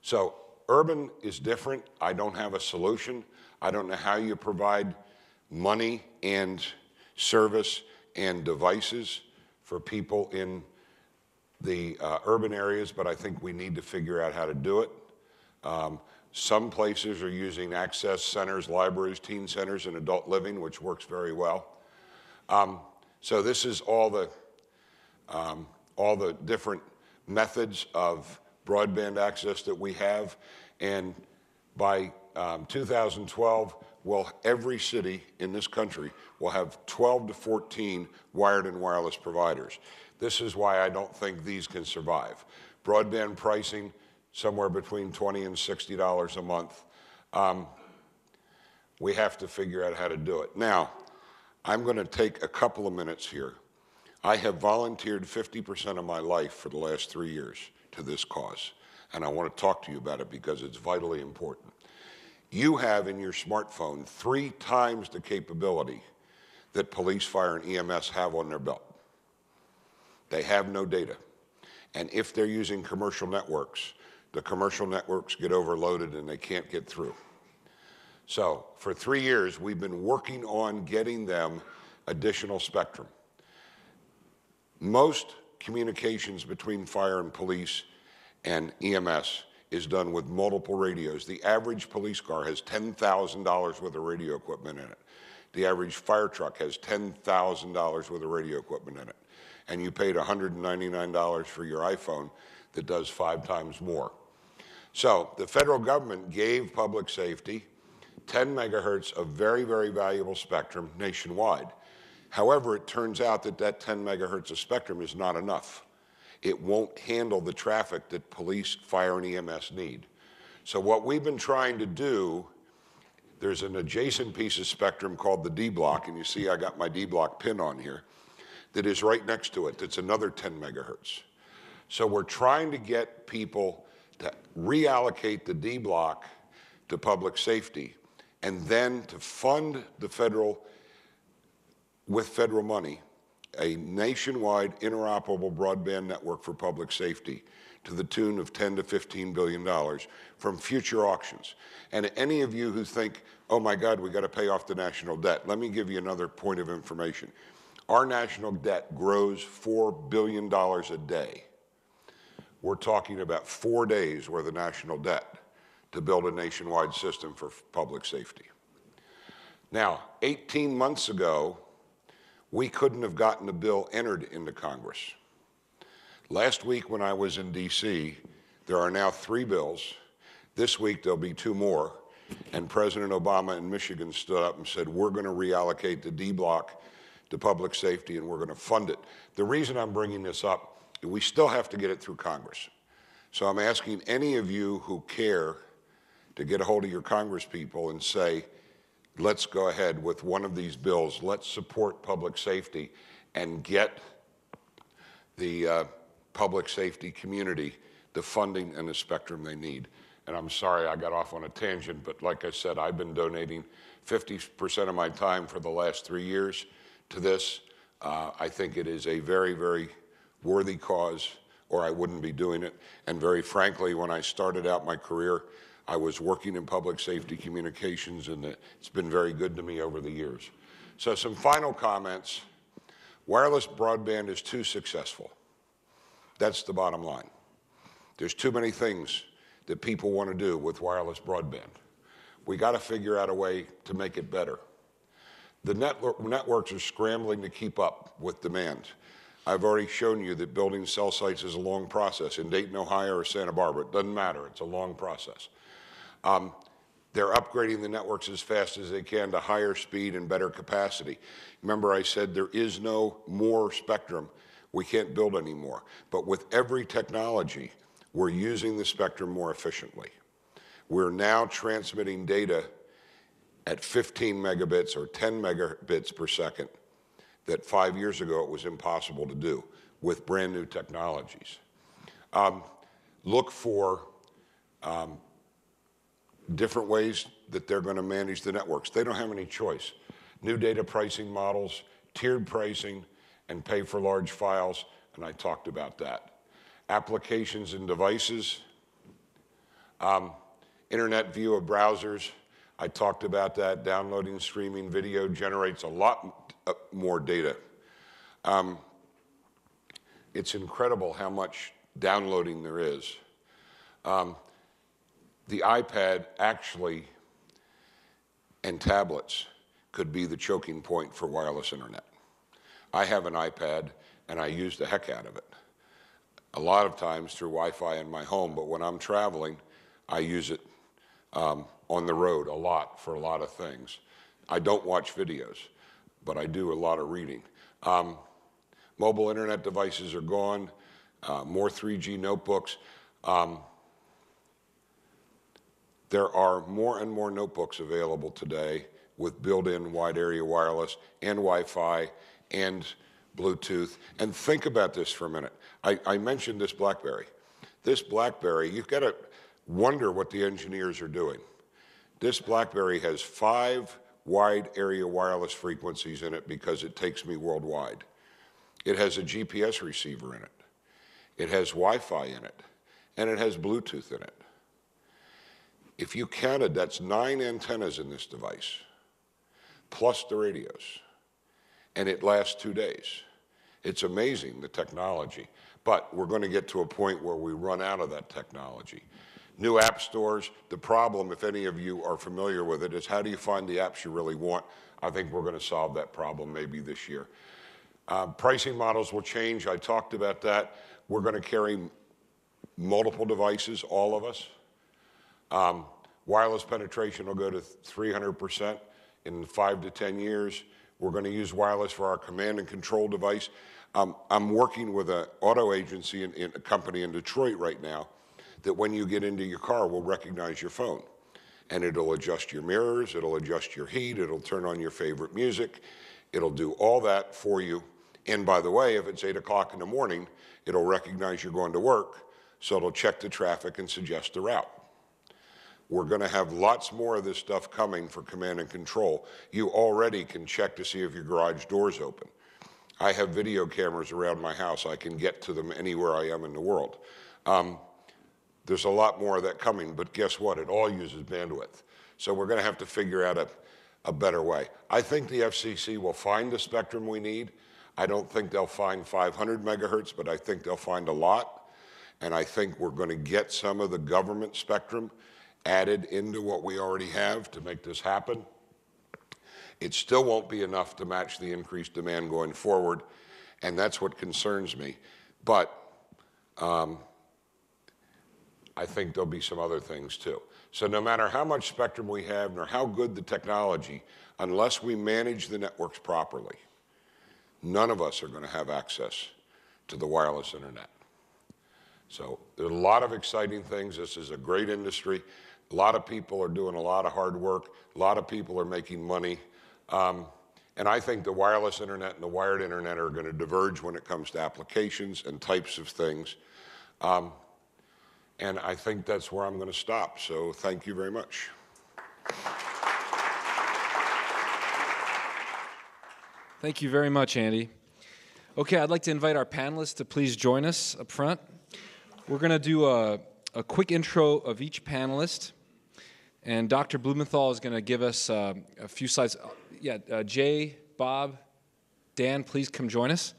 so, urban is different. I don't have a solution. I don't know how you provide money and service and devices for people in the uh, urban areas, but I think we need to figure out how to do it. Um, some places are using access centers, libraries, teen centers, and adult living, which works very well. Um, so this is all the, um, all the different methods of broadband access that we have. And by um, 2012, well, every city in this country will have 12 to 14 wired and wireless providers. This is why I don't think these can survive. Broadband pricing, somewhere between 20 and $60 a month. Um, we have to figure out how to do it. Now, I'm going to take a couple of minutes here. I have volunteered 50% of my life for the last three years to this cause, and I want to talk to you about it because it's vitally important. You have in your smartphone three times the capability that police, fire, and EMS have on their belt. They have no data. And if they're using commercial networks, the commercial networks get overloaded and they can't get through. So for three years, we've been working on getting them additional spectrum. Most communications between fire and police and EMS is done with multiple radios. The average police car has $10,000 worth of radio equipment in it. The average fire truck has $10,000 worth of radio equipment in it. And you paid $199 for your iPhone that does five times more. So the federal government gave public safety 10 megahertz of very, very valuable spectrum nationwide. However, it turns out that that 10 megahertz of spectrum is not enough. It won't handle the traffic that police, fire, and EMS need. So what we've been trying to do, there's an adjacent piece of spectrum called the D block, and you see I got my D block pin on here, that is right next to it, that's another 10 megahertz. So we're trying to get people to reallocate the D block to public safety and then to fund the federal, with federal money, a nationwide interoperable broadband network for public safety to the tune of 10 to 15 billion dollars from future auctions. And any of you who think, oh my God, we got to pay off the national debt, let me give you another point of information. Our national debt grows $4 billion a day. We're talking about four days worth of national debt to build a nationwide system for public safety. Now, 18 months ago, we couldn't have gotten a bill entered into Congress. Last week, when I was in D.C., there are now three bills. This week, there'll be two more. And President Obama in Michigan stood up and said, We're going to reallocate the D block to public safety and we're going to fund it. The reason I'm bringing this up, we still have to get it through Congress. So I'm asking any of you who care to get a hold of your Congress people and say, let's go ahead with one of these bills. Let's support public safety and get the uh, public safety community the funding and the spectrum they need. And I'm sorry I got off on a tangent, but like I said, I've been donating 50% of my time for the last three years to this. Uh, I think it is a very, very worthy cause. or I wouldn't be doing it. And very frankly, when I started out my career, I was working in public safety communications, and it's been very good to me over the years. So, some final comments. Wireless broadband is too successful. That's the bottom line. There's too many things that people want to do with wireless broadband. We got to figure out a way to make it better. The network, networks are scrambling to keep up with demand. I've already shown you that building cell sites is a long process in Dayton, Ohio, or Santa Barbara. It doesn't matter. It's a long process. Um, they're upgrading the networks as fast as they can to higher speed and better capacity. Remember, I said there is no more spectrum. We can't build anymore. But with every technology, we're using the spectrum more efficiently. We're now transmitting data at 15 megabits or 10 megabits per second that five years ago it was impossible to do with brand new technologies. Um, look for um, different ways that they're going to manage the networks. They don't have any choice. New data pricing models, tiered pricing, and pay for large files, and I talked about that. Applications and devices, um, internet view of browsers, I talked about that. Downloading, streaming video generates a lot more data. Um, it's incredible how much downloading there is. Um, the iPad actually and tablets could be the choking point for wireless internet. I have an iPad and I use the heck out of it. A lot of times through Wi-Fi in my home, but when I'm traveling, I use it um, on the road a lot for a lot of things. I don't watch videos, but I do a lot of reading. Um, mobile internet devices are gone, uh, more 3G notebooks. Um, there are more and more notebooks available today with built-in wide area wireless and Wi-Fi and Bluetooth. And think about this for a minute. I, I mentioned this BlackBerry. This BlackBerry, you've got to wonder what the engineers are doing. This BlackBerry has five wide area wireless frequencies in it because it takes me worldwide. It has a GPS receiver in it. It has Wi-Fi in it, and it has Bluetooth in it. If you counted, that's nine antennas in this device, plus the radios, and it lasts two days. It's amazing, the technology, but we're going to get to a point where we run out of that technology. New app stores, the problem, if any of you are familiar with it, is how do you find the apps you really want? I think we're going to solve that problem maybe this year. Uh, pricing models will change. I talked about that. We're going to carry multiple devices, all of us. Um, wireless penetration will go to 300% in five to 10 years. We're going to use wireless for our command and control device. Um, I'm working with an auto agency in, in a company in Detroit right now that when you get into your car will recognize your phone. And it'll adjust your mirrors, it'll adjust your heat, it'll turn on your favorite music, it'll do all that for you. And by the way, if it's 8 o'clock in the morning, it'll recognize you're going to work, so it'll check the traffic and suggest the route. We're going to have lots more of this stuff coming for command and control. You already can check to see if your garage door's open. I have video cameras around my house. I can get to them anywhere I am in the world. Um, there's a lot more of that coming, but guess what? It all uses bandwidth. So we're going to have to figure out a, a better way. I think the FCC will find the spectrum we need. I don't think they'll find 500 megahertz, but I think they'll find a lot. And I think we're going to get some of the government spectrum added into what we already have to make this happen. It still won't be enough to match the increased demand going forward, and that's what concerns me. But um, I think there'll be some other things too. So no matter how much spectrum we have, nor how good the technology, unless we manage the networks properly, none of us are going to have access to the wireless internet. So there's a lot of exciting things. This is a great industry. A lot of people are doing a lot of hard work. A lot of people are making money. Um, and I think the wireless internet and the wired internet are going to diverge when it comes to applications and types of things. Um, and I think that's where I'm going to stop. So thank you very much. Thank you very much, Andy. Okay, I'd like to invite our panelists to please join us up front. we're going to do a, a quick intro of each panelist. And Dr. Blumenthal is going to give us uh, a few slides. Yeah, uh, Jay, Bob, Dan, please come join us.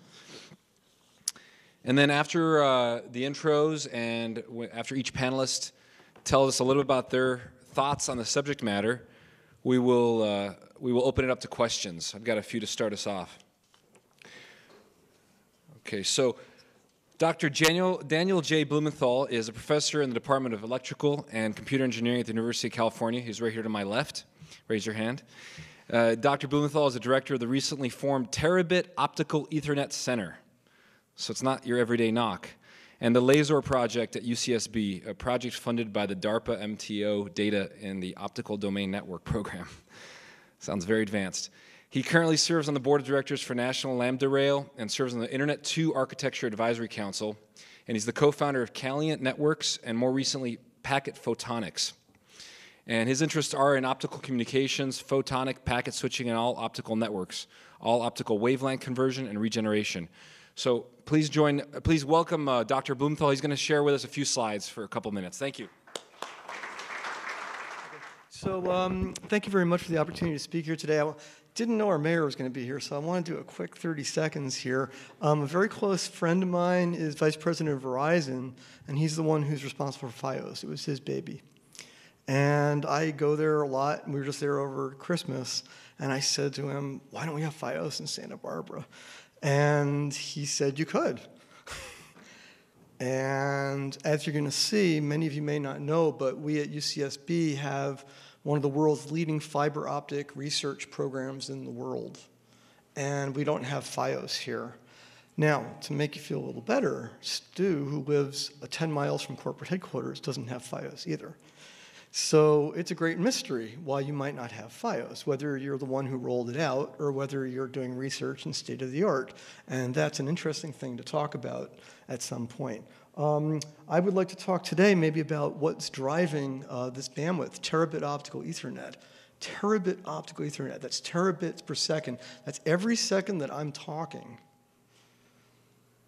And then after uh, the intros and w- after each panelist tells us a little bit about their thoughts on the subject matter, we will, uh, we will open it up to questions. I've got a few to start us off. Okay, so Dr. Daniel, Daniel J. Blumenthal is a professor in the Department of Electrical and Computer Engineering at the University of California. He's right here to my left. Raise your hand. Uh, Dr. Blumenthal is the director of the recently formed Terabit Optical Ethernet Center. So it's not your everyday knock. And the LASOR project at UCSB, a project funded by the DARPA MTO Data in the Optical Domain Network program. [LAUGHS] Sounds very advanced. He currently serves on the board of directors for National Lambda Rail and serves on the Internet 2 Architecture Advisory Council. And he's the co founder of Calient Networks and more recently Packet Photonics. And his interests are in optical communications, photonic packet switching, and all optical networks, all optical wavelength conversion and regeneration. So please join, please welcome uh, Dr. Blumenthal. He's going to share with us a few slides for a couple minutes. Thank you. So um, thank you very much for the opportunity to speak here today. I didn't know our mayor was going to be here, so I want to do a quick 30 seconds here. Um, a very close friend of mine is vice president of Verizon, and he's the one who's responsible for FiOS. It was his baby. And I go there a lot, we were just there over Christmas, and I said to him, why don't we have FiOS in Santa Barbara? And he said, you could. [LAUGHS] and as you're going to see, many of you may not know, but we at UCSB have one of the world's leading fiber optic research programs in the world. And we don't have FiOS here. Now, to make you feel a little better, Stu, who lives 10 miles from corporate headquarters, doesn't have FiOS either. So it's a great mystery why you might not have FiOS, whether you're the one who rolled it out or whether you're doing research in state of the art. And that's an interesting thing to talk about at some point. Um, I would like to talk today maybe about what's driving uh, this bandwidth, terabit optical Ethernet. Terabit optical Ethernet, that's terabits per second. That's every second that I'm talking.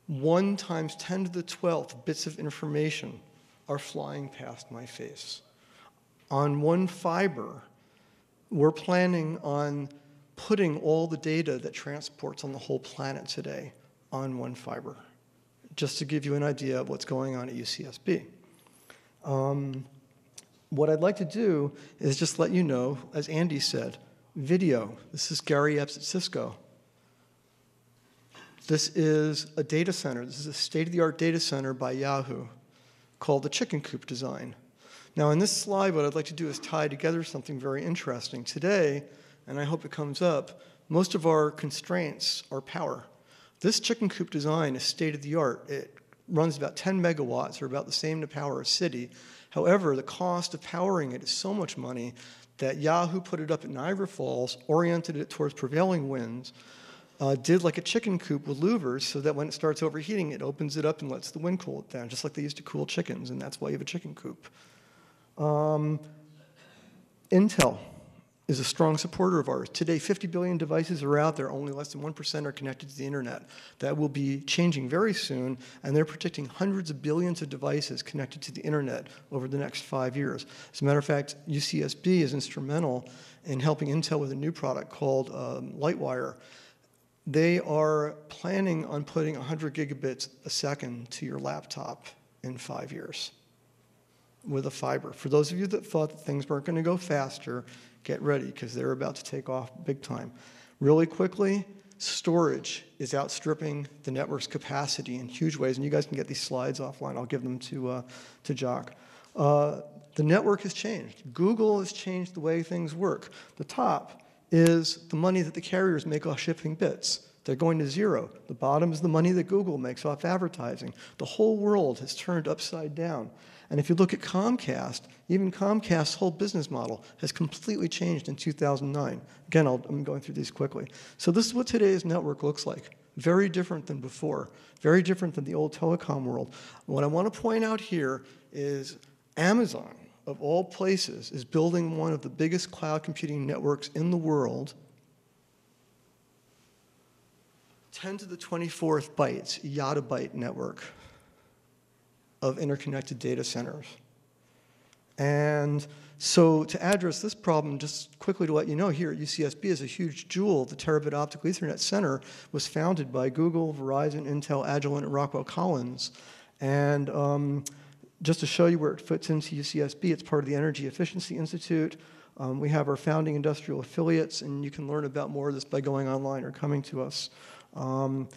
One times 10 to the 12th bits of information are flying past my face on one fiber, we're planning on putting all the data that transports on the whole planet today on one fiber, just to give you an idea of what's going on at UCSB. Um, what I'd like to do is just let you know, as Andy said, video. This is Gary Epps at Cisco. This is a data center. This is a state-of-the-art data center by Yahoo called the Chicken Coop Design. Now, in this slide, what I'd like to do is tie together something very interesting. Today, and I hope it comes up, most of our constraints are power. This chicken coop design is state of the art. It runs about 10 megawatts, or about the same to power a city. However, the cost of powering it is so much money that Yahoo put it up at Niagara Falls, oriented it towards prevailing winds, uh, did like a chicken coop with louvers so that when it starts overheating, it opens it up and lets the wind cool it down, just like they used to cool chickens, and that's why you have a chicken coop. Um, Intel is a strong supporter of ours. Today, 50 billion devices are out there, only less than 1% are connected to the internet. That will be changing very soon, and they're predicting hundreds of billions of devices connected to the internet over the next five years. As a matter of fact, UCSB is instrumental in helping Intel with a new product called um, Lightwire. They are planning on putting 100 gigabits a second to your laptop in five years with a fiber. For those of you that thought that things weren't going to go faster, get ready because they're about to take off big time. Really quickly, storage is outstripping the network's capacity in huge ways, and you guys can get these slides offline. I'll give them to, uh, to Jacques. Uh, the network has changed. Google has changed the way things work. The top is the money that the carriers make off shipping bits. They're going to zero. The bottom is the money that Google makes off advertising. The whole world has turned upside down. And if you look at Comcast, even Comcast's whole business model has completely changed in 2009. Again, i am going through these quickly. So this is what today's network looks like. Very different than before. Very different than the old telecom world. What I want to point out here is Amazon, of all places, is building one of the biggest cloud computing networks in the world 10 to the 24th bytes, yottabyte network. Of interconnected data centers. And so to address this problem, just quickly to let you know, here at UCSB is a huge jewel. The Terabit Optical Ethernet Center was founded by Google, Verizon, Intel, Agilent, and Rockwell Collins. And um, just to show you where it fits into UCSB, it's part of the Energy Efficiency Institute. Um, we have our founding industrial affiliates, and you can learn about more of this by going online or coming to us. Um,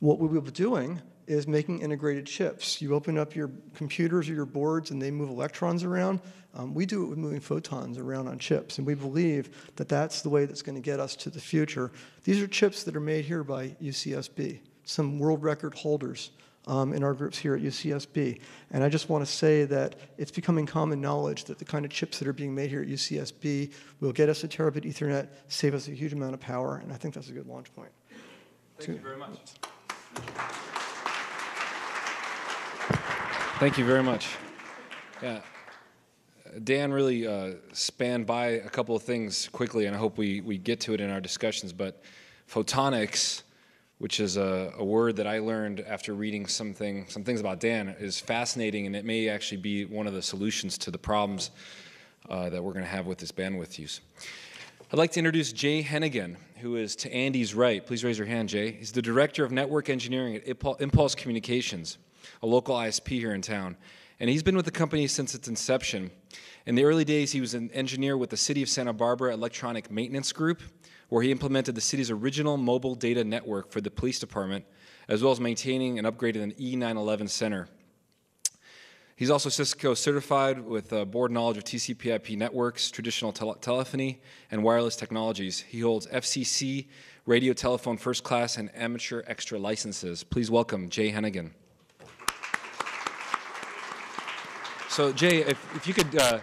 what we will be doing is making integrated chips. You open up your computers or your boards and they move electrons around. Um, we do it with moving photons around on chips, and we believe that that's the way that's going to get us to the future. These are chips that are made here by UCSB, some world record holders um, in our groups here at UCSB. And I just want to say that it's becoming common knowledge that the kind of chips that are being made here at UCSB will get us a terabit Ethernet, save us a huge amount of power, and I think that's a good launch point. Thank you very much. Thank you very much. Yeah. Dan really uh, spanned by a couple of things quickly, and I hope we, we get to it in our discussions. But photonics, which is a, a word that I learned after reading something, some things about Dan, is fascinating, and it may actually be one of the solutions to the problems uh, that we're going to have with this bandwidth use. I'd like to introduce Jay Hennigan, who is to Andy's right. Please raise your hand, Jay. He's the Director of Network Engineering at Impulse Communications a local ISP here in town. And he's been with the company since its inception. In the early days, he was an engineer with the City of Santa Barbara Electronic Maintenance Group, where he implemented the city's original mobile data network for the police department, as well as maintaining and upgrading an E911 center. He's also Cisco certified with uh, board knowledge of TCP/IP networks, traditional tele telephony, and wireless technologies. He holds FCC, radio telephone first class, and amateur extra licenses. Please welcome Jay Hennigan. So, Jay, if, if you could uh,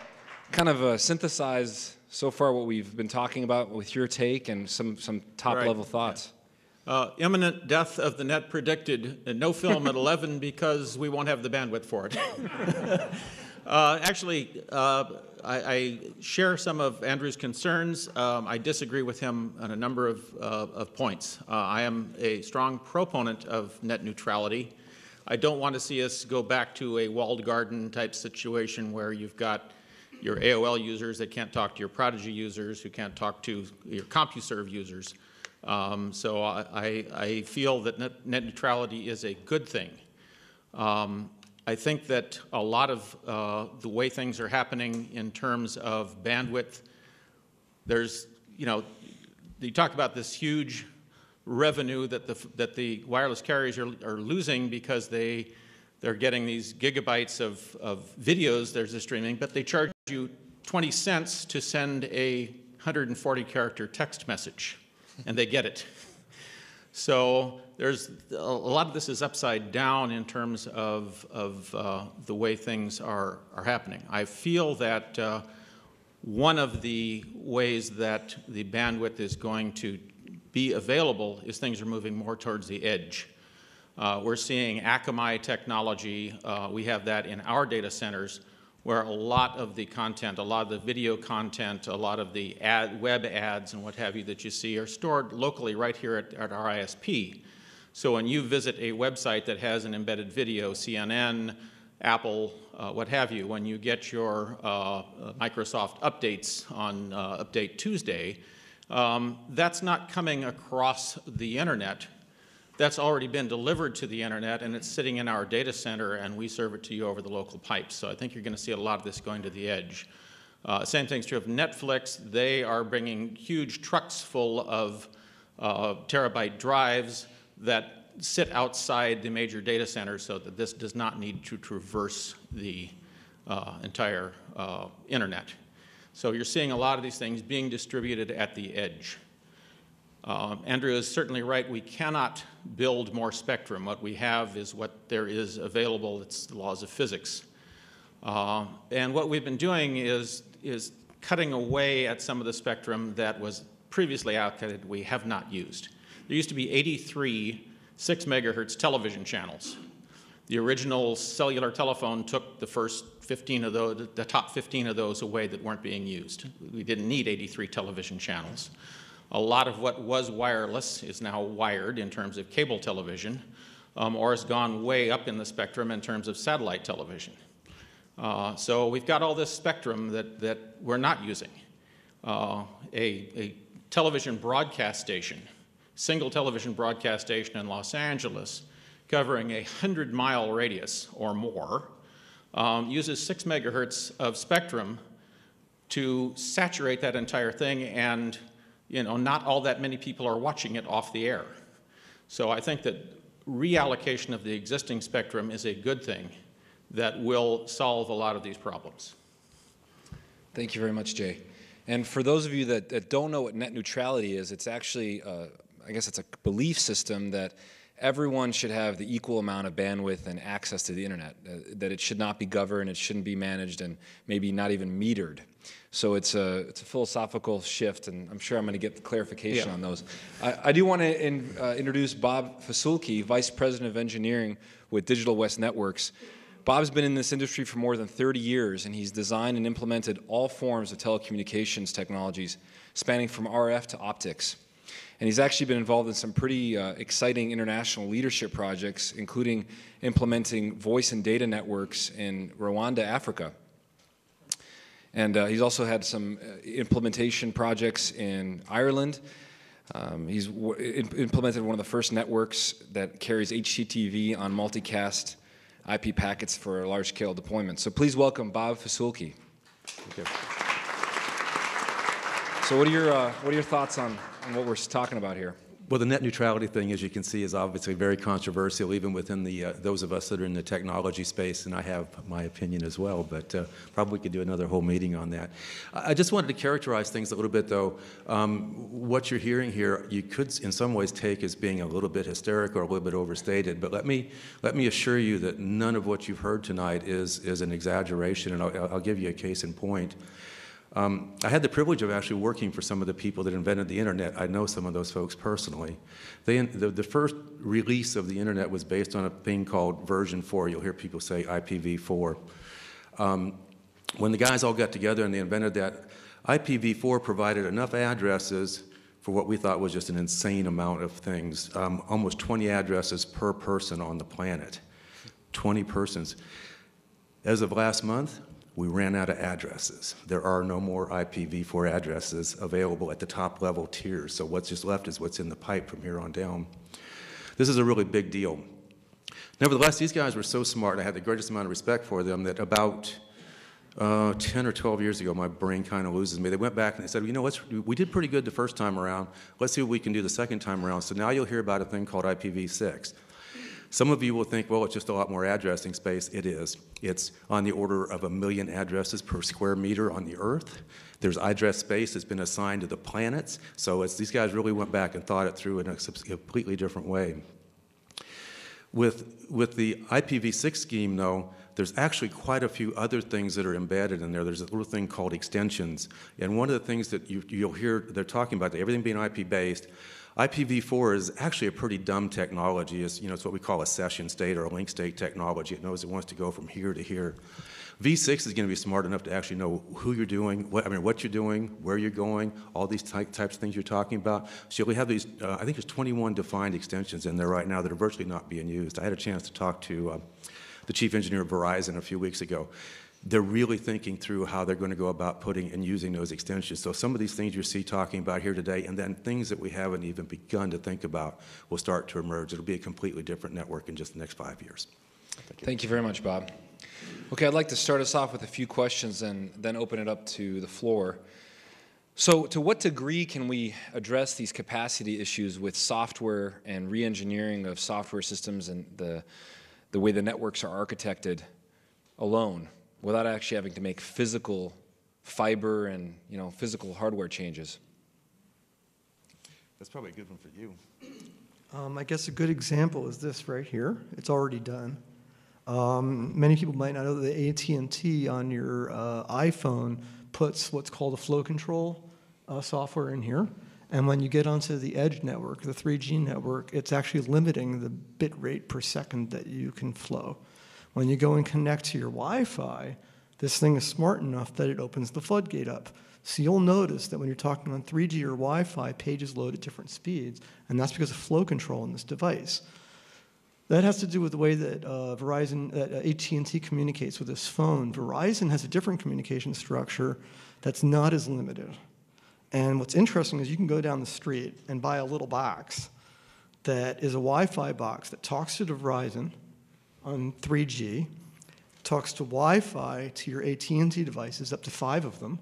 kind of uh, synthesize so far what we've been talking about with your take and some, some top right. level thoughts. Uh, imminent death of the net predicted, and no film at [LAUGHS] 11 because we won't have the bandwidth for it. [LAUGHS] uh, actually, uh, I, I, share some of Andrew's concerns. Um, I disagree with him on a number of, uh, of points. Uh, I am a strong proponent of net neutrality. I don't want to see us go back to a walled garden type situation where you've got your AOL users that can't talk to your Prodigy users, who can't talk to your CompuServe users. Um, so I, I, feel that net, neutrality is a good thing. Um, I think that a lot of uh, the way things are happening in terms of bandwidth, there's, you know, you talk about this huge revenue that the, that the wireless carriers are, are losing because they, they're getting these gigabytes of, of videos there's a streaming, but they charge you 20 cents to send a 140 character text message, and they get it. So there's a lot of this is upside down in terms of, of uh, the way things are, are happening. I feel that uh, one of the ways that the bandwidth is going to be available as things are moving more towards the edge. Uh, we're seeing Akamai technology. Uh, we have that in our data centers where a lot of the content, a lot of the video content, a lot of the ad, web ads and what have you that you see are stored locally right here at, at our ISP. So when you visit a website that has an embedded video, CNN, Apple, uh, what have you, when you get your uh, Microsoft updates on uh, Update Tuesday, um, that's not coming across the internet. That's already been delivered to the internet and it's sitting in our data center and we serve it to you over the local pipes. So I think you're going to see a lot of this going to the edge. Uh, same thing's true of Netflix. They are bringing huge trucks full of uh, terabyte drives that sit outside the major data centers so that this does not need to traverse the uh, entire uh, internet. So you're seeing a lot of these things being distributed at the edge. Um, Andrew is certainly right. We cannot build more spectrum. What we have is what there is available. It's the laws of physics. Uh, and what we've been doing is, is cutting away at some of the spectrum that was previously allocated we have not used. There used to be 83 6 megahertz television channels. The original cellular telephone took the first 15 of those, the top 15 of those away that weren't being used. We didn't need 83 television channels. A lot of what was wireless is now wired in terms of cable television. um, or has gone way up in the spectrum in terms of satellite television. Uh, so we've got all this spectrum that, that we're not using. Uh, a, a television broadcast station, single television broadcast station in Los Angeles, covering a 100 mile radius or more, um, uses 6 megahertz of spectrum to saturate that entire thing, and you know, not all that many people are watching it off the air. So I think that reallocation of the existing spectrum is a good thing that will solve a lot of these problems. Thank you very much, Jay. And for those of you that, that don't know what net neutrality is, it's actually, uh, I guess it's a belief system that everyone should have the equal amount of bandwidth and access to the internet, uh, that it should not be governed, it shouldn't be managed, and maybe not even metered. So it's a, it's a philosophical shift, and I'm sure I'm going to get clarification Yeah. on those. I, I do want to in, uh, introduce Bob Fasulkey, Vice President of Engineering with Digital West Networks. Bob's been in this industry for more than 30 years, and he's designed and implemented all forms of telecommunications technologies, spanning from RF to optics. And he's actually been involved in some pretty uh, exciting international leadership projects, including implementing voice and data networks in Rwanda, Africa. And uh, he's also had some uh, implementation projects in Ireland. Um, he's implemented one of the first networks that carries HDTV on multicast IP packets for large-scale deployment. So please welcome Bob Fasulkey. So what are your uh, what are your thoughts on, on what we're talking about here? Well, the net neutrality thing, as you can see, is obviously very controversial, even within the uh, those of us that are in the technology space, and I have my opinion as well. But uh, probably could do another whole meeting on that. I just wanted to characterize things a little bit, though. Um, what you're hearing here, you could, in some ways, take as being a little bit hysteric or a little bit overstated. But let me let me assure you that none of what you've heard tonight is is an exaggeration, and I'll, I'll give you a case in point. Um, I had the privilege of actually working for some of the people that invented the internet. I know some of those folks personally. They, the, the first release of the internet was based on a thing called version 4. You'll hear people say IPv4. Um, when the guys all got together and they invented that, IPv4 provided enough addresses for what we thought was just an insane amount of things. Um, almost 20 addresses per person on the planet. 20 persons. As of last month, we ran out of addresses. There are no more IPv4 addresses available at the top level tiers. So what's just left is what's in the pipe from here on down. This is a really big deal. Nevertheless, these guys were so smart, and I had the greatest amount of respect for them that about uh, 10 or 12 years ago, my brain kind of loses me. They went back and they said, you know, let's, we did pretty good the first time around. Let's see what we can do the second time around. So now you'll hear about a thing called IPv6. Some of you will think, well, it's just a lot more addressing space. It is. It's on the order of a million addresses per square meter on the Earth. There's address space that's been assigned to the planets. So these guys really went back and thought it through in a completely different way. With, with the IPv6 scheme, though, there's actually quite a few other things that are embedded in there. There's a little thing called extensions. And one of the things that you, you'll hear they're talking about, everything being IP based, IPv4 is actually a pretty dumb technology. It's, you know, it's what we call a session state or a link state technology. It knows it wants to go from here to here. V6 is going to be smart enough to actually know who you're doing, what, I mean, what you're doing, where you're going, all these ty- types of things you're talking about. So we have these, uh, I think there's 21 defined extensions in there right now that are virtually not being used. I had a chance to talk to uh, the chief engineer of Verizon a few weeks ago. They're really thinking through how they're going to go about putting and using those extensions. So some of these things you see talking about here today, and then things that we haven't even begun to think about, will start to emerge. It'll be a completely different network in just the next five years. Thank you very much, Bob. Okay, I'd like to start us off with a few questions and then open it up to the floor. So, to what degree can we address these capacity issues with software and re-engineering of software systems and the, the way the networks are architected alone, without actually having to make physical fiber and you know physical hardware changes? That's probably a good one for you. Um, I guess a good example is this right here. It's already done. Um, many people might not know that the AT&T on your uh, iPhone puts what's called a flow control uh, software in here. And when you get onto the Edge network, the 3G network, it's actually limiting the bit rate per second that you can flow. When you go and connect to your Wi-Fi, this thing is smart enough that it opens the floodgate up. So you'll notice that when you're talking on 3G or Wi-Fi, pages load at different speeds, and that's because of flow control in this device. That has to do with the way that uh, Verizon, that uh, AT&T communicates with this phone. Verizon has a different communication structure that's not as limited. And what's interesting is you can go down the street and buy a little box that is a Wi-Fi box that talks to the Verizon on 3G, talks to Wi-Fi to your AT&T devices, up to five of them,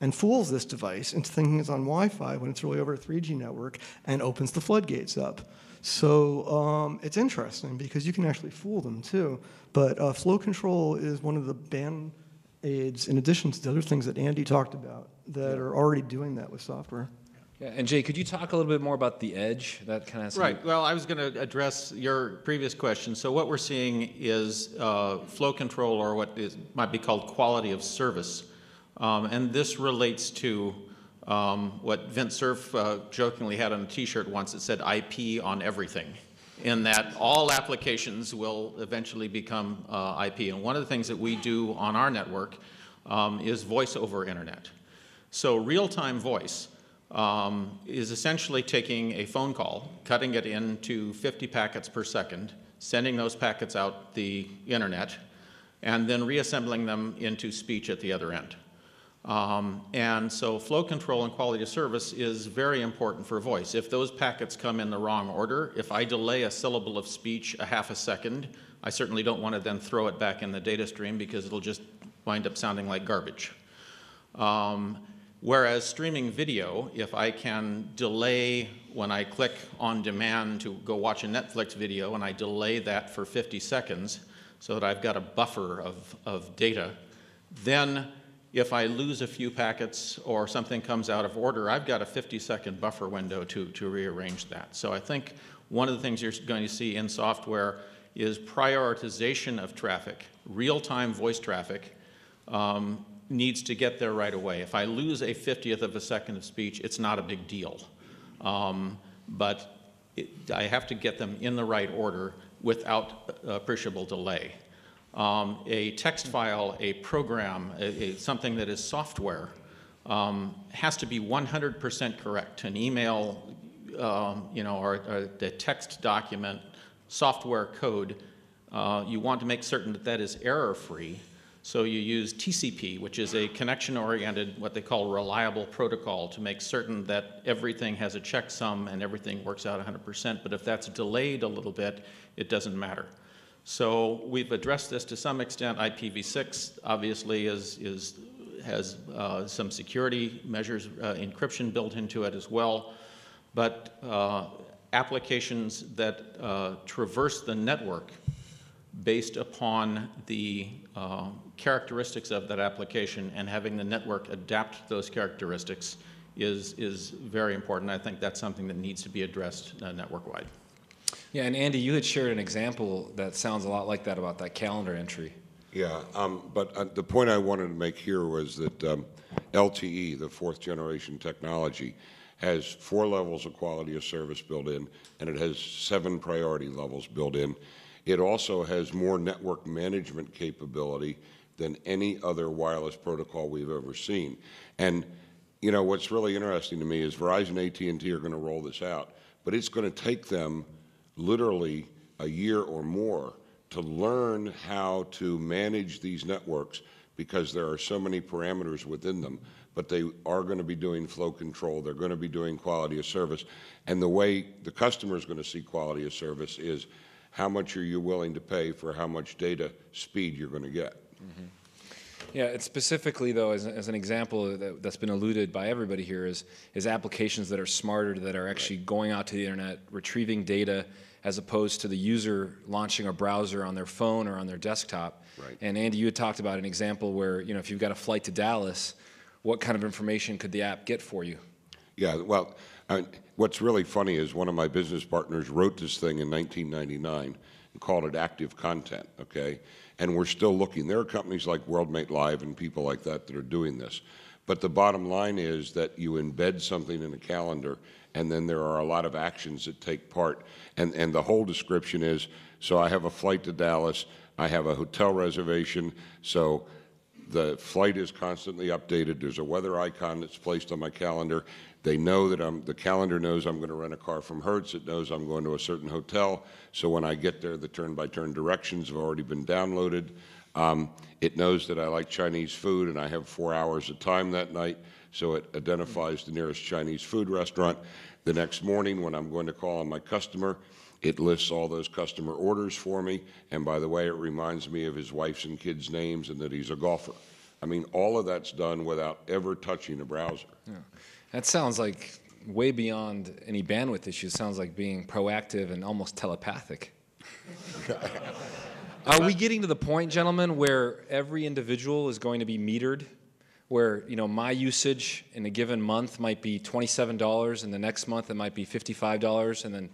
and fools this device into thinking it's on Wi-Fi when it's really over a 3G network and opens the floodgates up. So um, it's interesting because you can actually fool them too. But uh, flow control is one of the band aids, in addition to the other things that Andy talked about, that are already doing that with software. Yeah, and Jay, could you talk a little bit more about the edge? That kind of Right. Well, I was going to address your previous question. So what we're seeing is uh, flow control, or what is, might be called quality of service, um, and this relates to um, what Vint Cerf uh, jokingly had on a T-shirt once. It said "IP on everything." In that all applications will eventually become uh, IP. And one of the things that we do on our network um, is voice over internet. So real-time voice um, is essentially taking a phone call, cutting it into 50 packets per second, sending those packets out the internet, and then reassembling them into speech at the other end. Um, and so flow control and quality of service is very important for voice. If those packets come in the wrong order, if I delay a syllable of speech a half a second, I certainly don't want to then throw it back in the data stream because it'll just wind up sounding like garbage. Um, whereas streaming video, if I can delay when I click on demand to go watch a Netflix video and I delay that for 50 seconds so that I've got a buffer of, of data, then if I lose a few packets or something comes out of order, I've got a 50 second buffer window to, to rearrange that. So I think one of the things you're going to see in software is prioritization of traffic, real time voice traffic. Um, needs to get there right away. If I lose a 50th of a second of speech, it's not a big deal. Um, but it, I have to get them in the right order without appreciable delay. Um, a text file, a program, a, a, something that is software, um, has to be 100% correct. An email, um, you know, or, or, the text document, software code, uh, you want to make certain that that is error-free. So you use TCP, which is a connection-oriented, what they call reliable protocol, to make certain that everything has a checksum and everything works out 100%. But if that's delayed a little bit, it doesn't matter. So we've addressed this to some extent. IPv6 obviously is, is, has uh, some security measures, uh, encryption built into it as well. But uh, applications that uh, traverse the network based upon the uh, characteristics of that application and having the network adapt those characteristics is, is very important. I think that's something that needs to be addressed uh, network-wide. Yeah, and Andy, you had shared an example that sounds a lot like that about that calendar entry. Yeah, um, but uh, the point I wanted to make here was that um, LTE, the fourth generation technology, has four levels of quality of service built in, and it has seven priority levels built in. It also has more network management capability than any other wireless protocol we've ever seen. And you know what's really interesting to me is Verizon, AT&T are going to roll this out, but it's going to take them literally a year or more to learn how to manage these networks because there are so many parameters within them. But they are going to be doing flow control. They're going to be doing quality of service. And the way the customer is going to see quality of service is how much are you willing to pay for how much data speed you're going to get. Mm -hmm. Yeah, it's specifically though, as, as an example that, has been alluded by everybody here, is is applications that are smarter, that are actually right. going out to the internet, retrieving data, as opposed to the user launching a browser on their phone or on their desktop. Right. And Andy, you had talked about an example where you know if you've got a flight to Dallas, what kind of information could the app get for you? Yeah, well, I what's really funny is one of my business partners wrote this thing in 1999 and called it active content, okay? And we're still looking. There are companies like WorldMate Live and people like that that are doing this. But the bottom line is that you embed something in a calendar and then there are a lot of actions that take part. And, and the whole description is, so I have a flight to Dallas, I have a hotel reservation, so the flight is constantly updated. There's a weather icon that's placed on my calendar. They know that I'm, the calendar knows I'm going to rent a car from Hertz. It knows I'm going to a certain hotel. So when I get there, the turn-by-turn directions have already been downloaded. Um, it knows that I like Chinese food and I have four hours of time that night, so it identifies the nearest Chinese food restaurant. The next morning, when I'm going to call on my customer, it lists all those customer orders for me, and by the way, it reminds me of his wife's and kids' names and that he's a golfer. I mean, all of that's done without ever touching a browser. Yeah. That sounds like way beyond any bandwidth issues. Sounds like being proactive and almost telepathic. [LAUGHS] Are we getting to the point, gentlemen, where every individual is going to be metered? Where you know my usage in a given month might be twenty-seven dollars, and the next month it might be fifty-five dollars, and then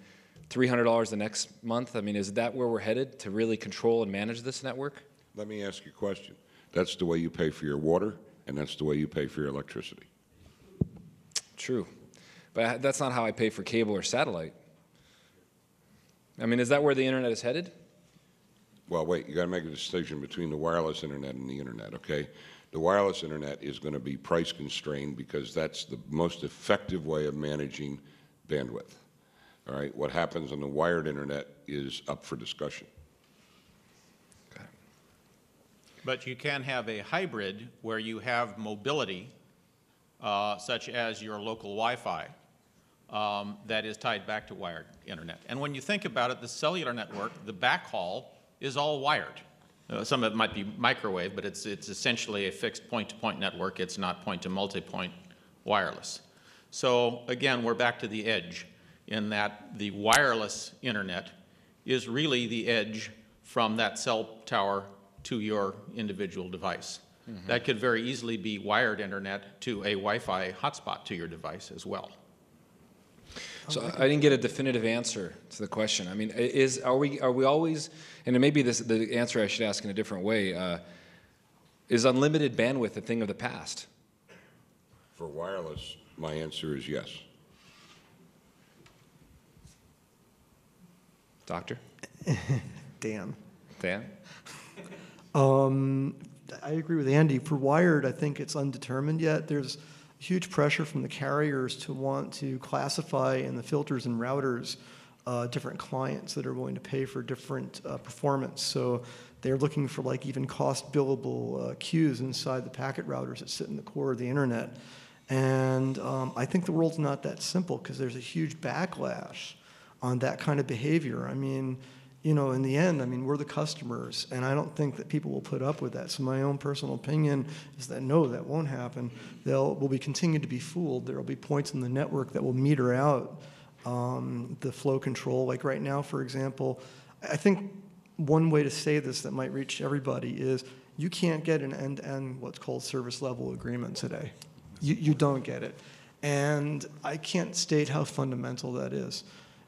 three hundred dollars the next month. I mean, is that where we're headed to really control and manage this network? Let me ask you a question. That's the way you pay for your water, and that's the way you pay for your electricity. True, but that's not how I pay for cable or satellite. I mean, is that where the internet is headed? Well, wait, you got to make a distinction between the wireless internet and the internet, okay? The wireless internet is going to be price constrained because that's the most effective way of managing bandwidth. All right, what happens on the wired internet is up for discussion. But you can have a hybrid where you have mobility, uh, such as your local Wi-Fi, um, that is tied back to wired internet. And when you think about it, the cellular network, the backhaul, is all wired. Uh, some of it might be microwave, but it's, it's essentially a fixed point-to-point network. It's not point-to-multipoint wireless. So again, we're back to the edge in that the wireless internet is really the edge from that cell tower to your individual device. That could very easily be wired internet to a Wi-Fi hotspot to your device as well. So I didn't get a definitive answer to the question. I mean, is are we are we always? And it may be this the answer I should ask in a different way. Uh, is unlimited bandwidth a thing of the past? For wireless, my answer is yes. Doctor [LAUGHS] Dan. Dan. Um, I agree with Andy. For wired, I think it's undetermined yet. There's huge pressure from the carriers to want to classify in the filters and routers uh, different clients that are willing to pay for different uh, performance. So they're looking for like even cost billable uh, queues inside the packet routers that sit in the core of the internet. And um, I think the world's not that simple because there's a huge backlash on that kind of behavior. I mean, you know, in the end, I mean, we're the customers, and I don't think that people will put up with that. So my own personal opinion is that no, that won't happen. They'll will be continued to be fooled. There will be points in the network that will meter out um, the flow control. Like right now, for example, I think one way to say this that might reach everybody is you can't get an end-to-end what's called service level agreement today. You, you don't get it. And I can't state how fundamental that is.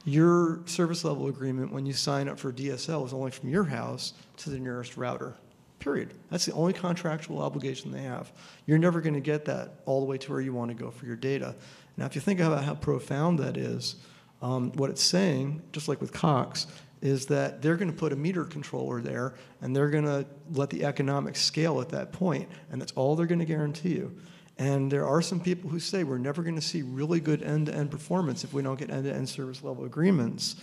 Your service level agreement when you sign up for DSL is only from your house to the nearest router. Period. That's the only contractual obligation they have. You're never going to get that all the way to where you want to go for your data. Now, if you think about how profound that is, um, what it's saying, just like with Cox, is that they're going to put a meter controller there and they're going to let the economics scale at that point, and that's all they're going to guarantee you. And there are some people who say we're never going to see really good end-to-end performance if we don't get end-to-end service level agreements.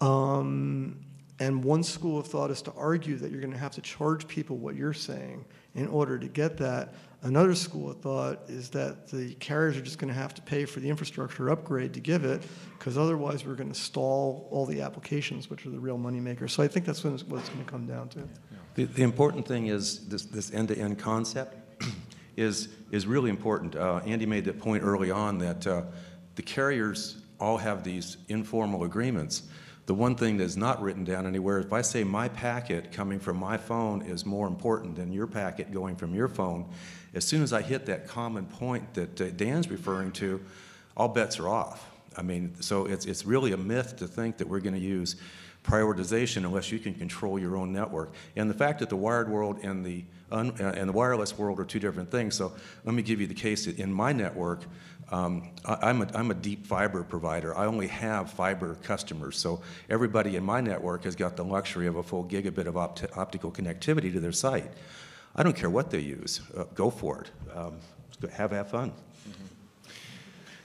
Um, and one school of thought is to argue that you're going to have to charge people what you're saying in order to get that. Another school of thought is that the carriers are just going to have to pay for the infrastructure upgrade to give it, because otherwise we're going to stall all the applications, which are the real moneymakers. So I think that's what it's, what it's going to come down to. The, the important thing is this, this end-to-end concept [CLEARS THROAT] is, is really important. Uh, Andy made that point early on that uh, the carriers all have these informal agreements. The one thing that's not written down anywhere, if I say my packet coming from my phone is more important than your packet going from your phone, as soon as I hit that common point that uh, Dan's referring to, all bets are off. I mean, so it's, it's really a myth to think that we're going to use prioritization unless you can control your own network. And the fact that the wired world and the, un, uh, and the wireless world are two different things. So let me give you the case in my network. Um, I, I'm, a, I'm a deep fiber provider. I only have fiber customers. So everybody in my network has got the luxury of a full gigabit of opt- optical connectivity to their site. I don't care what they use. Uh, go for it. Um, have have fun.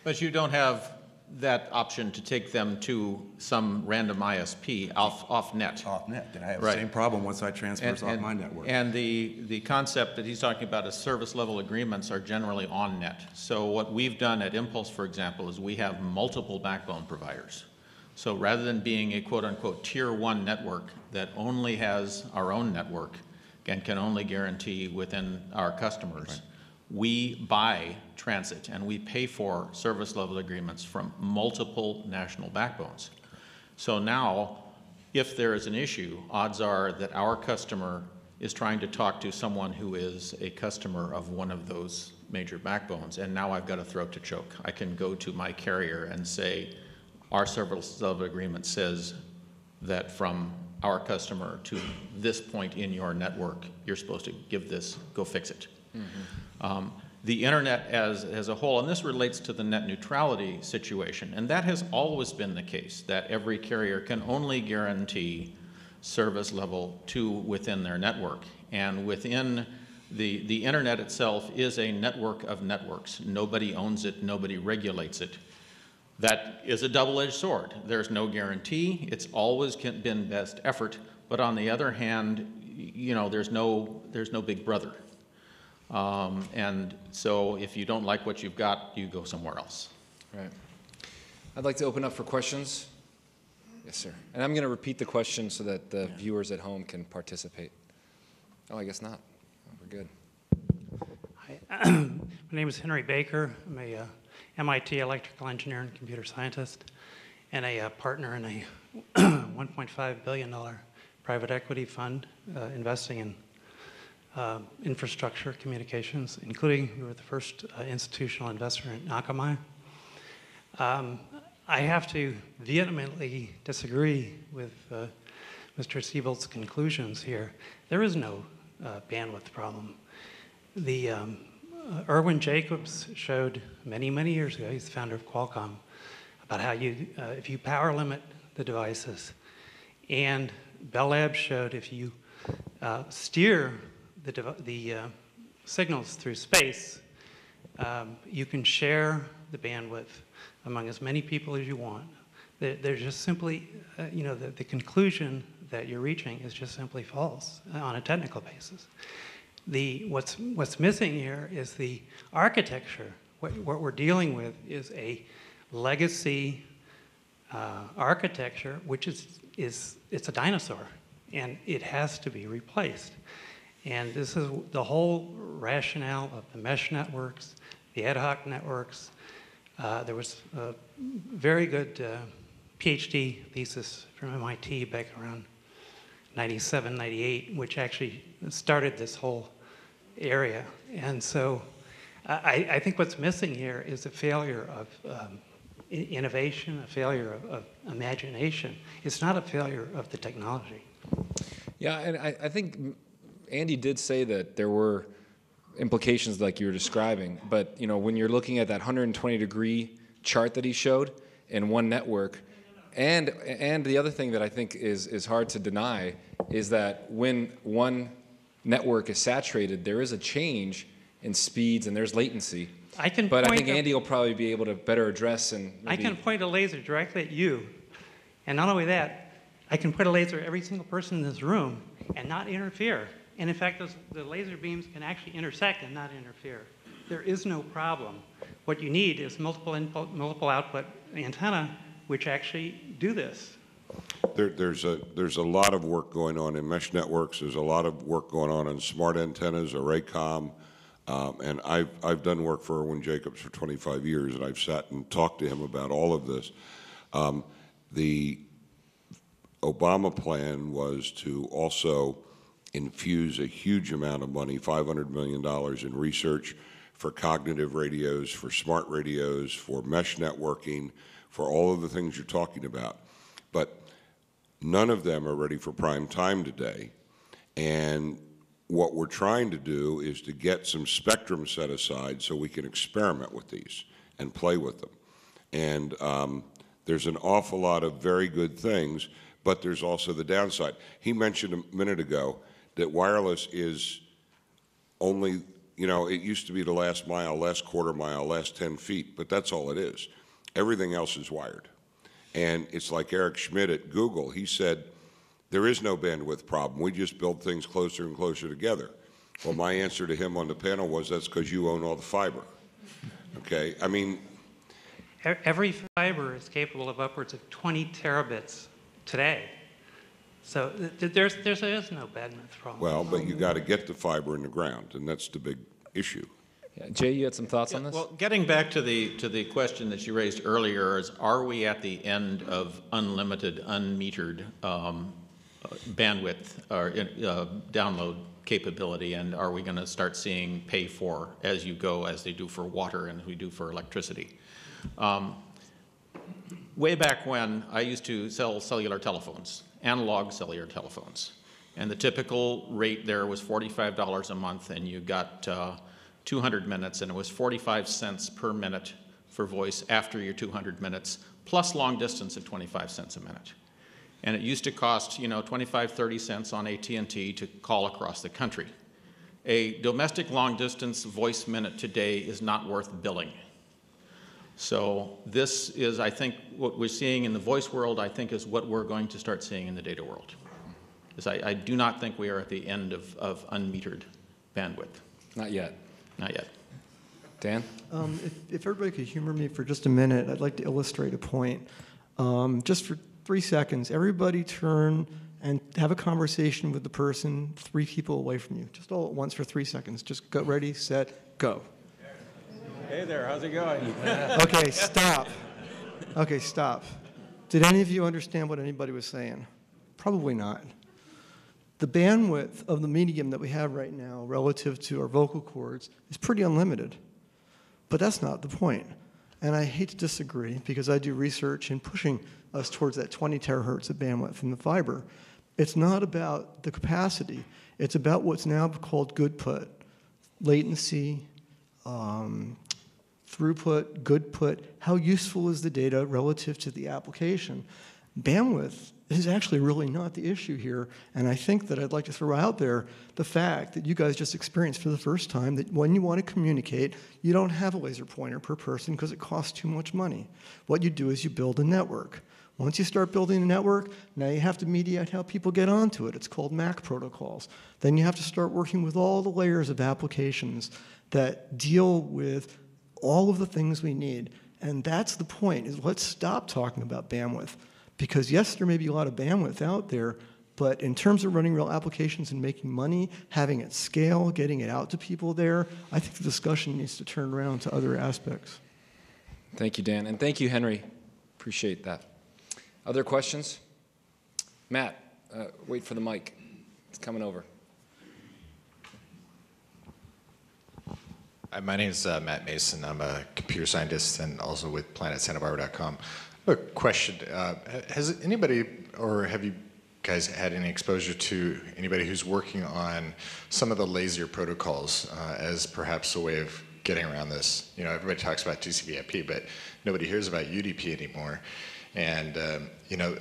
But you don't have that option to take them to some random ISP off, off net. Off net, then I have Right. the same problem once I transfer off my network. And the, the concept that he's talking about is service level agreements are generally on net. So what we've done at Impulse, for example, is we have multiple backbone providers. So rather than being a quote-unquote tier one network that only has our own network and can only guarantee within our customers, we buy transit and we pay for service level agreements from multiple national backbones. So now, if there is an issue, odds are that our customer is trying to talk to someone who is a customer of one of those major backbones, and now I've got a throat to choke. I can go to my carrier and say, our service level agreement says that from our customer to this point in your network, you're supposed to give this, go fix it. Mm-hmm. Um, The internet as, as a whole, and this relates to the net neutrality situation, and that has always been the case, that every carrier can only guarantee service level two within their network. And within the, the internet itself is a network of networks. Nobody owns it, nobody regulates it. That is a double-edged sword. There's no guarantee. It's always been best effort. But on the other hand, you know, there's no, there's no big brother. Um, and so if you don't like what you've got, you go somewhere else. Right. I'd like to open up for questions. Yes, sir. And I'm going to repeat the question so that the viewers at home can participate. Oh, I guess not. Oh, We're good. Hi. [CLEARS THROAT] My name is Henry Baker. I'm a uh, MIT electrical engineer and computer scientist, and a uh, partner in a [CLEARS THROAT] $1.5 billion private equity fund uh, investing in uh, infrastructure communications, including we were the first uh, institutional investor in Akamai. Um, I have to vehemently disagree with uh, Mr. Seybold's conclusions here. There is no uh, bandwidth problem. The um, Irwin Jacobs showed many, many years ago, he's the founder of Qualcomm, about how you, uh, if you power limit the devices, and Bell Labs showed if you uh, steer the, the uh, signals through space, um, you can share the bandwidth among as many people as you want. There- There's just simply, uh, you know, the, the conclusion that you're reaching is just simply false on a technical basis. The, what's, what's missing here is the architecture. What, what we're dealing with is a legacy uh, architecture, which is, is it's a dinosaur, and it has to be replaced. And this is the whole rationale of the mesh networks, the ad hoc networks. Uh, there was a very good uh, PhD thesis from MIT back around 97, 98, which actually started this whole area. And so I, I think what's missing here is a failure of um, innovation, a failure of, of imagination. It's not a failure of the technology. Yeah, and I, I think Andy did say that there were implications like you were describing, but you know when you're looking at that 120 degree chart that he showed in one network, and and the other thing that I think is is hard to deny is that when one network is saturated, there is a change in speeds and there's latency. I can But I point think a- Andy will probably be able to better address and I can point a laser directly at you, and not only that, I can put a laser at every single person in this room and not interfere. And in fact, those, the laser beams can actually intersect and not interfere. There is no problem. What you need is multiple input, multiple output antenna, which actually do this. There, there's a, there's a lot of work going on in mesh networks, there's a lot of work going on in smart antennas, ArrayComm, um, and I've, I've done work for Irwin Jacobs for 25 years, and I've sat and talked to him about all of this. Um, The Obama plan was to also infuse a huge amount of money, $500 million in research for cognitive radios, for smart radios, for mesh networking, for all of the things you're talking about. But none of them are ready for prime time today. And what we're trying to do is to get some spectrum set aside so we can experiment with these and play with them. And um, there's an awful lot of very good things, but there's also the downside. He mentioned a minute ago that wireless is only, you know, it used to be the last mile, last quarter mile, last 10 feet, but that's all it is. Everything else is wired. And it's like Eric Schmidt at Google, he said, there is no bandwidth problem. We just build things closer and closer together. Well, my answer to him on the panel was, that's because you own all the fiber. Okay? I mean, Every fiber is capable of upwards of 20 terabits today. So th- th- there's, there's, there is no bandwidth problem. well, but you got to get the fiber in the ground, and that's the big issue. Yeah, Jay, you had some thoughts on this? Well, getting back to the, to the question that you raised earlier is, are we at the end of unlimited, unmetered um, uh, bandwidth or uh, download capability? And are we going to start seeing pay for as you go, as they do for water and we do for electricity? Um, Way back when, I used to sell cellular telephones, analog cellular telephones. And the typical rate there was $45 a month, and you got uh, 200 minutes, and it was 45 cents per minute for voice after your 200 minutes, plus long distance at 25 cents a minute. And it used to cost, you know, 25, 30 cents on AT&T to call across the country. A domestic long distance voice minute today is not worth billing. So this is, I think, what we're seeing in the voice world, I think, is what we're going to start seeing in the data world. Is I, I do not think we are at the end of, of unmetered bandwidth. Not yet. Not yet. Dan? Um, if, if everybody could humor me for just a minute, I'd like to illustrate a point. Um, just for three seconds, everybody turn and have a conversation with the person three people away from you, just all at once for three seconds. Just go ready, set, go. Hey there, how's it going? [LAUGHS] Okay, stop. Okay, stop. Did any of you understand what anybody was saying? Probably not. The bandwidth of the medium that we have right now relative to our vocal cords is pretty unlimited. But that's not the point. And I hate to disagree because I do research in pushing us towards that 20 terahertz of bandwidth in the fiber. It's not about the capacity, it's about what's now called goodput, latency, um, throughput, goodput, how useful is the data relative to the application. Bandwidth is actually really not the issue here, and I think that I'd like to throw out there the fact that you guys just experienced for the first time that when you want to communicate, you don't have a laser pointer per person because it costs too much money. What you do is you build a network. Once you start building a network, now you have to mediate how people get onto it. It's called MAC protocols. Then you have to start working with all the layers of applications that deal with all of the things we need. And that's the point, is let's stop talking about bandwidth. Because yes, there may be a lot of bandwidth out there, but in terms of running real applications and making money, having it scale, getting it out to people there, I think the discussion needs to turn around to other aspects. Thank you, Dan. And thank you, Henry. Appreciate that. Other questions? Matt, uh, wait for the mic. It's coming over. My name is uh, Matt Mason. I'm a computer scientist and also with PlanetSantaBarbara.com. A question. Uh, has anybody, or have you guys had any exposure to anybody who's working on some of the lazier protocols uh, as perhaps a way of getting around this? You know, everybody talks about TCP/IP, but nobody hears about UDP anymore. And um, you know,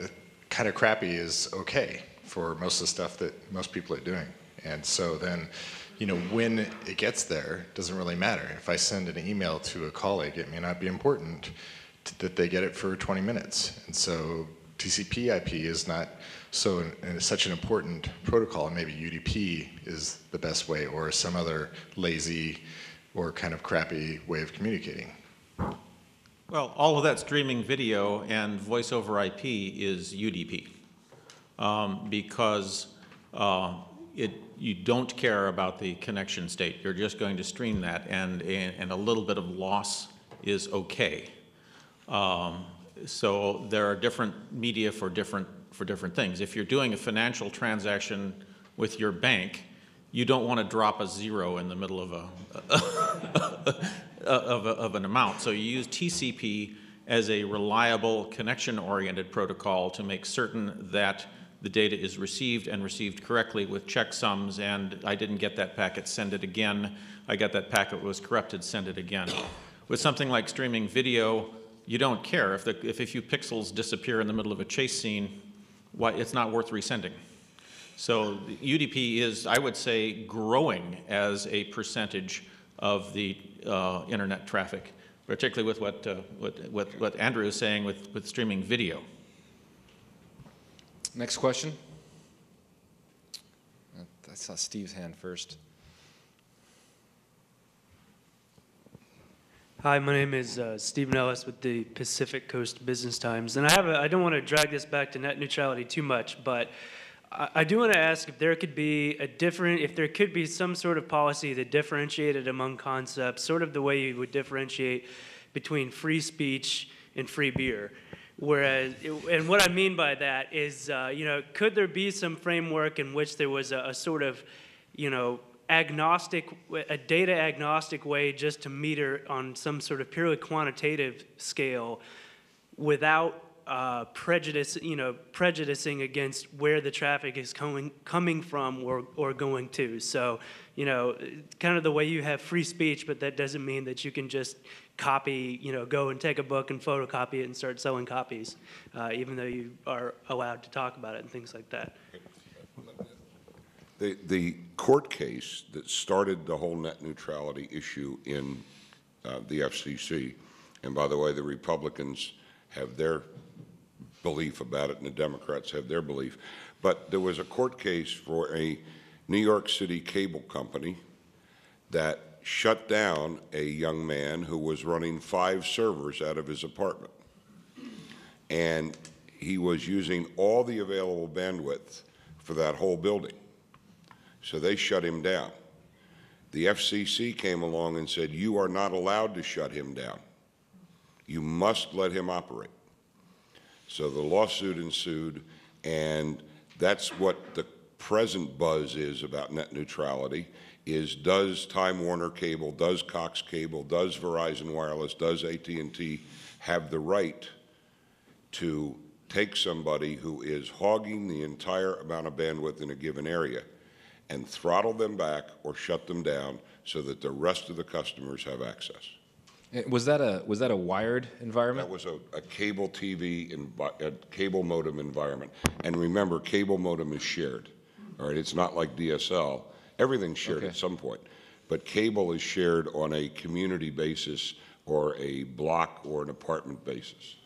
kind of crappy is okay for most of the stuff that most people are doing. And so then you know, when it gets there doesn't really matter. If I send an email to a colleague, it may not be important to, that they get it for 20 minutes. And so TCP/IP is not so uh, such an important protocol, and maybe UDP is the best way, or some other lazy or kind of crappy way of communicating. Well, all of that streaming video and voice over IP is UDP um, because uh, it, you don't care about the connection state. You're just going to stream that, and, and a little bit of loss is okay. Um, so there are different media for different, for different things. If you're doing a financial transaction with your bank, you don't want to drop a zero in the middle of, a, [LAUGHS] of, a, of an amount. So you use TCP as a reliable connection-oriented protocol to make certain that the data is received and received correctly with checksums, and I didn't get that packet, send it again. I got that packet was corrupted, send it again. With something like streaming video, you don't care. If, the, if a few pixels disappear in the middle of a chase scene, why, it's not worth resending. So UDP is, I would say, growing as a percentage of the uh, internet traffic, particularly with what, uh, what, what, what Andrew is saying with, with streaming video. Next question. I saw Steve's hand first. Hi, my name is uh, Stephen Ellis with the Pacific Coast Business Times, and I have a, I don't want to drag this back to net neutrality too much, but I, I do want to ask if there could be a different, if there could be some sort of policy that differentiated among concepts, sort of the way you would differentiate between free speech and free beer. Whereas, and what I mean by that is, uh, you know, could there be some framework in which there was a, a sort of, you know, agnostic, a data agnostic way just to meter on some sort of purely quantitative scale without uh, prejudice, you know, prejudicing against where the traffic is coming, coming from or, or going to. So, you know, kind of the way you have free speech, but that doesn't mean that you can just copy, you know, go and take a book and photocopy it and start selling copies, uh, even though you are allowed to talk about it and things like that. The, the court case that started the whole net neutrality issue in uh, the FCC, and by the way, the Republicans have their belief about it and the Democrats have their belief, but there was a court case for a New York City cable company that shut down a young man who was running five servers out of his apartment. And he was using all the available bandwidth for that whole building. So they shut him down. The FCC came along and said, you are not allowed to shut him down. You must let him operate. So the lawsuit ensued, and that's what the present buzz is about net neutrality, is does Time Warner Cable, does Cox Cable, does Verizon Wireless, does AT&T have the right to take somebody who is hogging the entire amount of bandwidth in a given area and throttle them back or shut them down so that the rest of the customers have access. Eh, Was that a was that a wired environment? That was a, a cable TV, envi- a cable modem environment. And remember, cable modem is shared, all right? It's not like DSL. Everything's shared Okay. at some point. But cable is shared on a community basis or a block or an apartment basis.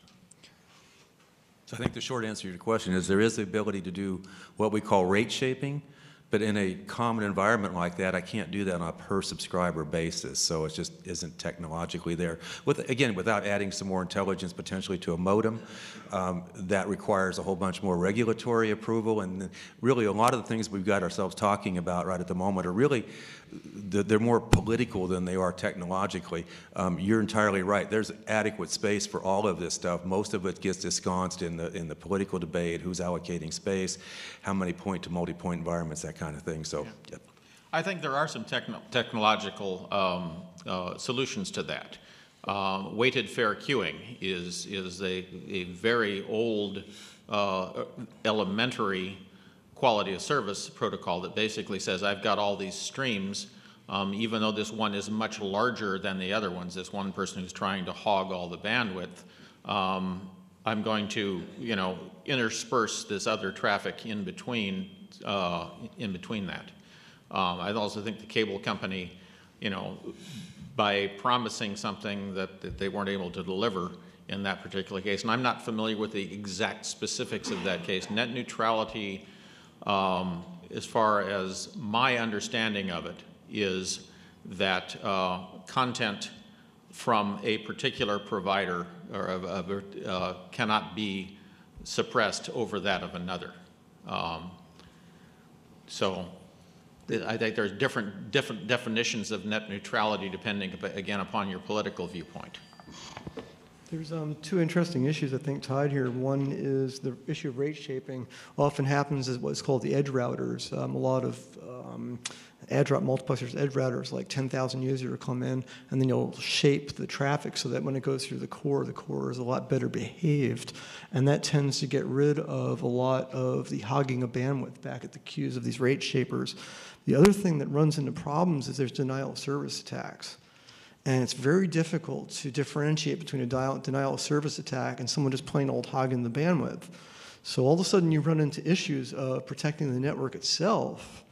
So I think the short answer to your question is there is the ability to do what we call rate shaping, but in a common environment like that, I can't do that on a per subscriber basis. So it just isn't technologically there. With, again, without adding some more intelligence potentially to a modem, um, that requires a whole bunch more regulatory approval. And really, a lot of the things we've got ourselves talking about right at the moment are really they're more political than they are technologically. Um, you're entirely right. There's adequate space for all of this stuff. Most of it gets ensconced in the in the political debate: who's allocating space, how many point to multi-point environments, that kind of thing. So, yeah. I think there are some techno- technological um, uh, solutions to that. Um, weighted fair queuing is, is a, a very old uh, elementary quality of service protocol that basically says I've got all these streams, um, even though this one is much larger than the other ones, this one person who's trying to hog all the bandwidth, um, I'm going to, you know, intersperse this other traffic in between, uh, in between that. Um, I also think the cable company, you know, by promising something that, that they weren't able to deliver in that particular case, and I'm not familiar with the exact specifics of that case. Net neutrality, um, as far as my understanding of it, is that uh, content from a particular provider or uh, cannot be suppressed over that of another. Um, so I think there's different, different definitions of net neutrality depending, again, upon your political viewpoint. There's um, two interesting issues, I think, tied here. One is the issue of rate shaping often happens as what's called the edge routers. Um, a lot of um, route multiplexers, edge routers, like 10,000 users will come in, and then you'll shape the traffic so that when it goes through the core, the core is a lot better behaved. And that tends to get rid of a lot of the hogging of bandwidth back at the queues of these rate shapers. The other thing that runs into problems is there's denial of service attacks. And it's very difficult to differentiate between a denial of service attack and someone just plain old hogging the bandwidth. So all of a sudden you run into issues of protecting the network itself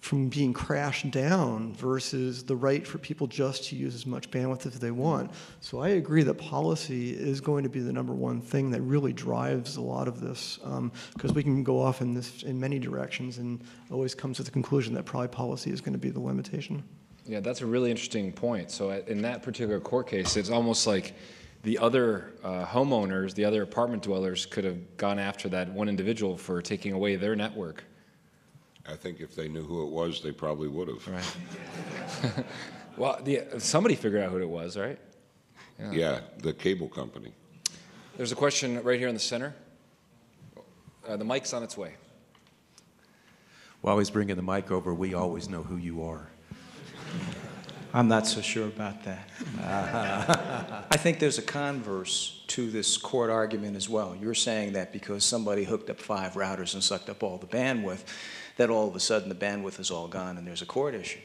from being crashed down versus the right for people just to use as much bandwidth as they want. So I agree that policy is going to be the number one thing that really drives a lot of this um, because we can go off in this in many directions and always comes to the conclusion that probably policy is going to be the limitation. Yeah, that's a really interesting point. So in that particular court case, it's almost like the other uh, homeowners, the other apartment dwellers could have gone after that one individual for taking away their network. I think if they knew who it was, they probably would have. Right. [LAUGHS] well, the, somebody figured out who it was, right? Yeah, the cable company. There's a question right here in the center. Uh, the mic's on its way. While he's bringing the mic over, we always know who you are. I'm not so sure about that. Uh, [LAUGHS] I think there's a converse to this court argument as well. You're saying that because somebody hooked up five routers and sucked up all the bandwidth, that all of a sudden the bandwidth is all gone and there's a court issue.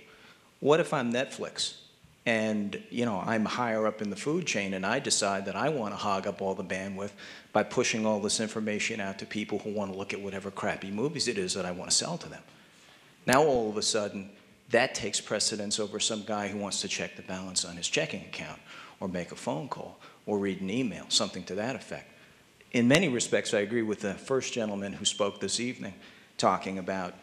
What if I'm Netflix and you know I'm higher up in the food chain and I decide that I want to hog up all the bandwidth by pushing all this information out to people who want to look at whatever crappy movies it is that I want to sell to them. Now all of a sudden that takes precedence over some guy who wants to check the balance on his checking account or make a phone call or read an email, something to that effect. In many respects, I agree with the first gentleman who spoke this evening, talking about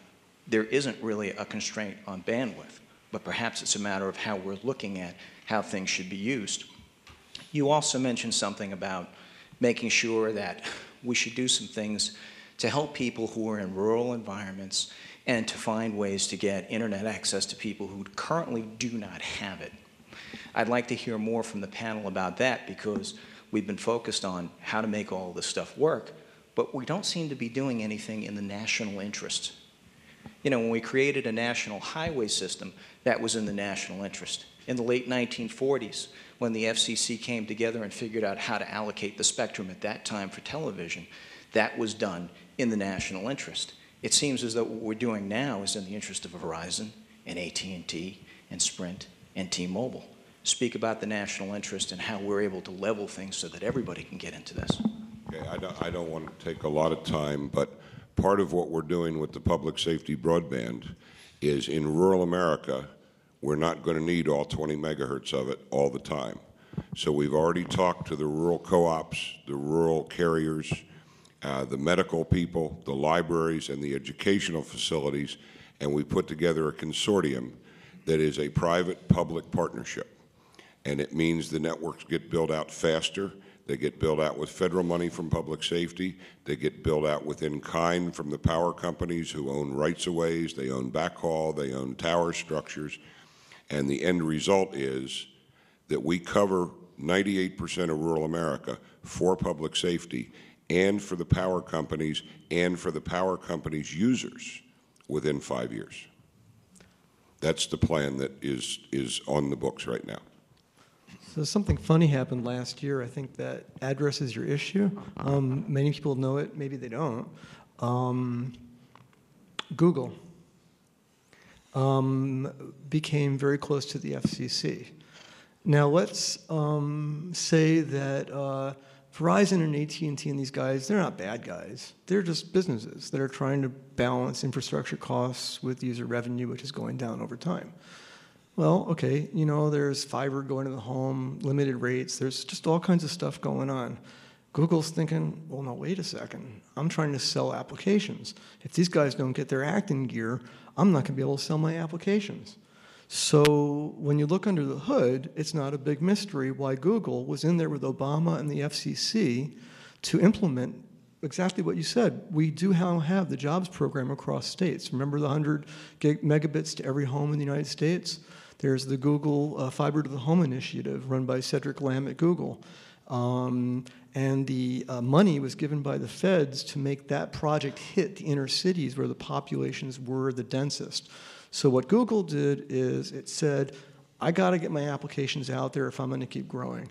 there isn't really a constraint on bandwidth, but perhaps it's a matter of how we're looking at how things should be used. You also mentioned something about making sure that we should do some things to help people who are in rural environments and to find ways to get internet access to people who currently do not have it. I'd like to hear more from the panel about that because we've been focused on how to make all this stuff work, but we don't seem to be doing anything in the national interest. You know, when we created a national highway system, that was in the national interest. In the late 1940s, when the FCC came together and figured out how to allocate the spectrum at that time for television, that was done in the national interest. It seems as though what we're doing now is in the interest of Verizon and AT&T and Sprint and T-Mobile. Speak about the national interest and how we're able to level things so that everybody can get into this. Okay, I don't, I don't want to take a lot of time, but part of what we're doing with the public safety broadband is in rural America, we're not going to need all 20 megahertz of it all the time. So we've already talked to the rural co-ops, the rural carriers, uh, the medical people, the libraries, and the educational facilities, and we put together a consortium that is a private-public partnership. And it means the networks get built out faster, they get built out with federal money from public safety. They get built out with in-kind from the power companies who own rights-of-ways, they own backhaul, they own tower structures. And the end result is that we cover 98% of rural America for public safety and for the power companies and for the power companies' users within five years. That's the plan that is, is on the books right now. So something funny happened last year. I think that address is your issue. Um, many people know it, maybe they don't. Um, Google um, became very close to the FCC. Now let's um, say that uh, Verizon and AT&T and these guys, they're not bad guys. They're just businesses that are trying to balance infrastructure costs with user revenue, which is going down over time. Well, okay, you know, there's fiber going to the home, limited rates, there's just all kinds of stuff going on. Google's thinking, well, no, wait a second. I'm trying to sell applications. If these guys don't get their act in gear, I'm not going to be able to sell my applications. So when you look under the hood, it's not a big mystery why Google was in there with Obama and the FCC to implement exactly what you said. We do have the jobs program across states. Remember the 100 gig megabits to every home in the United States? There's the Google uh, Fiber to the Home initiative run by Cedric Lamb at Google. Um, and the uh, money was given by the feds to make that project hit the inner cities where the populations were the densest. So what Google did is it said, I got to get my applications out there if I'm going to keep growing.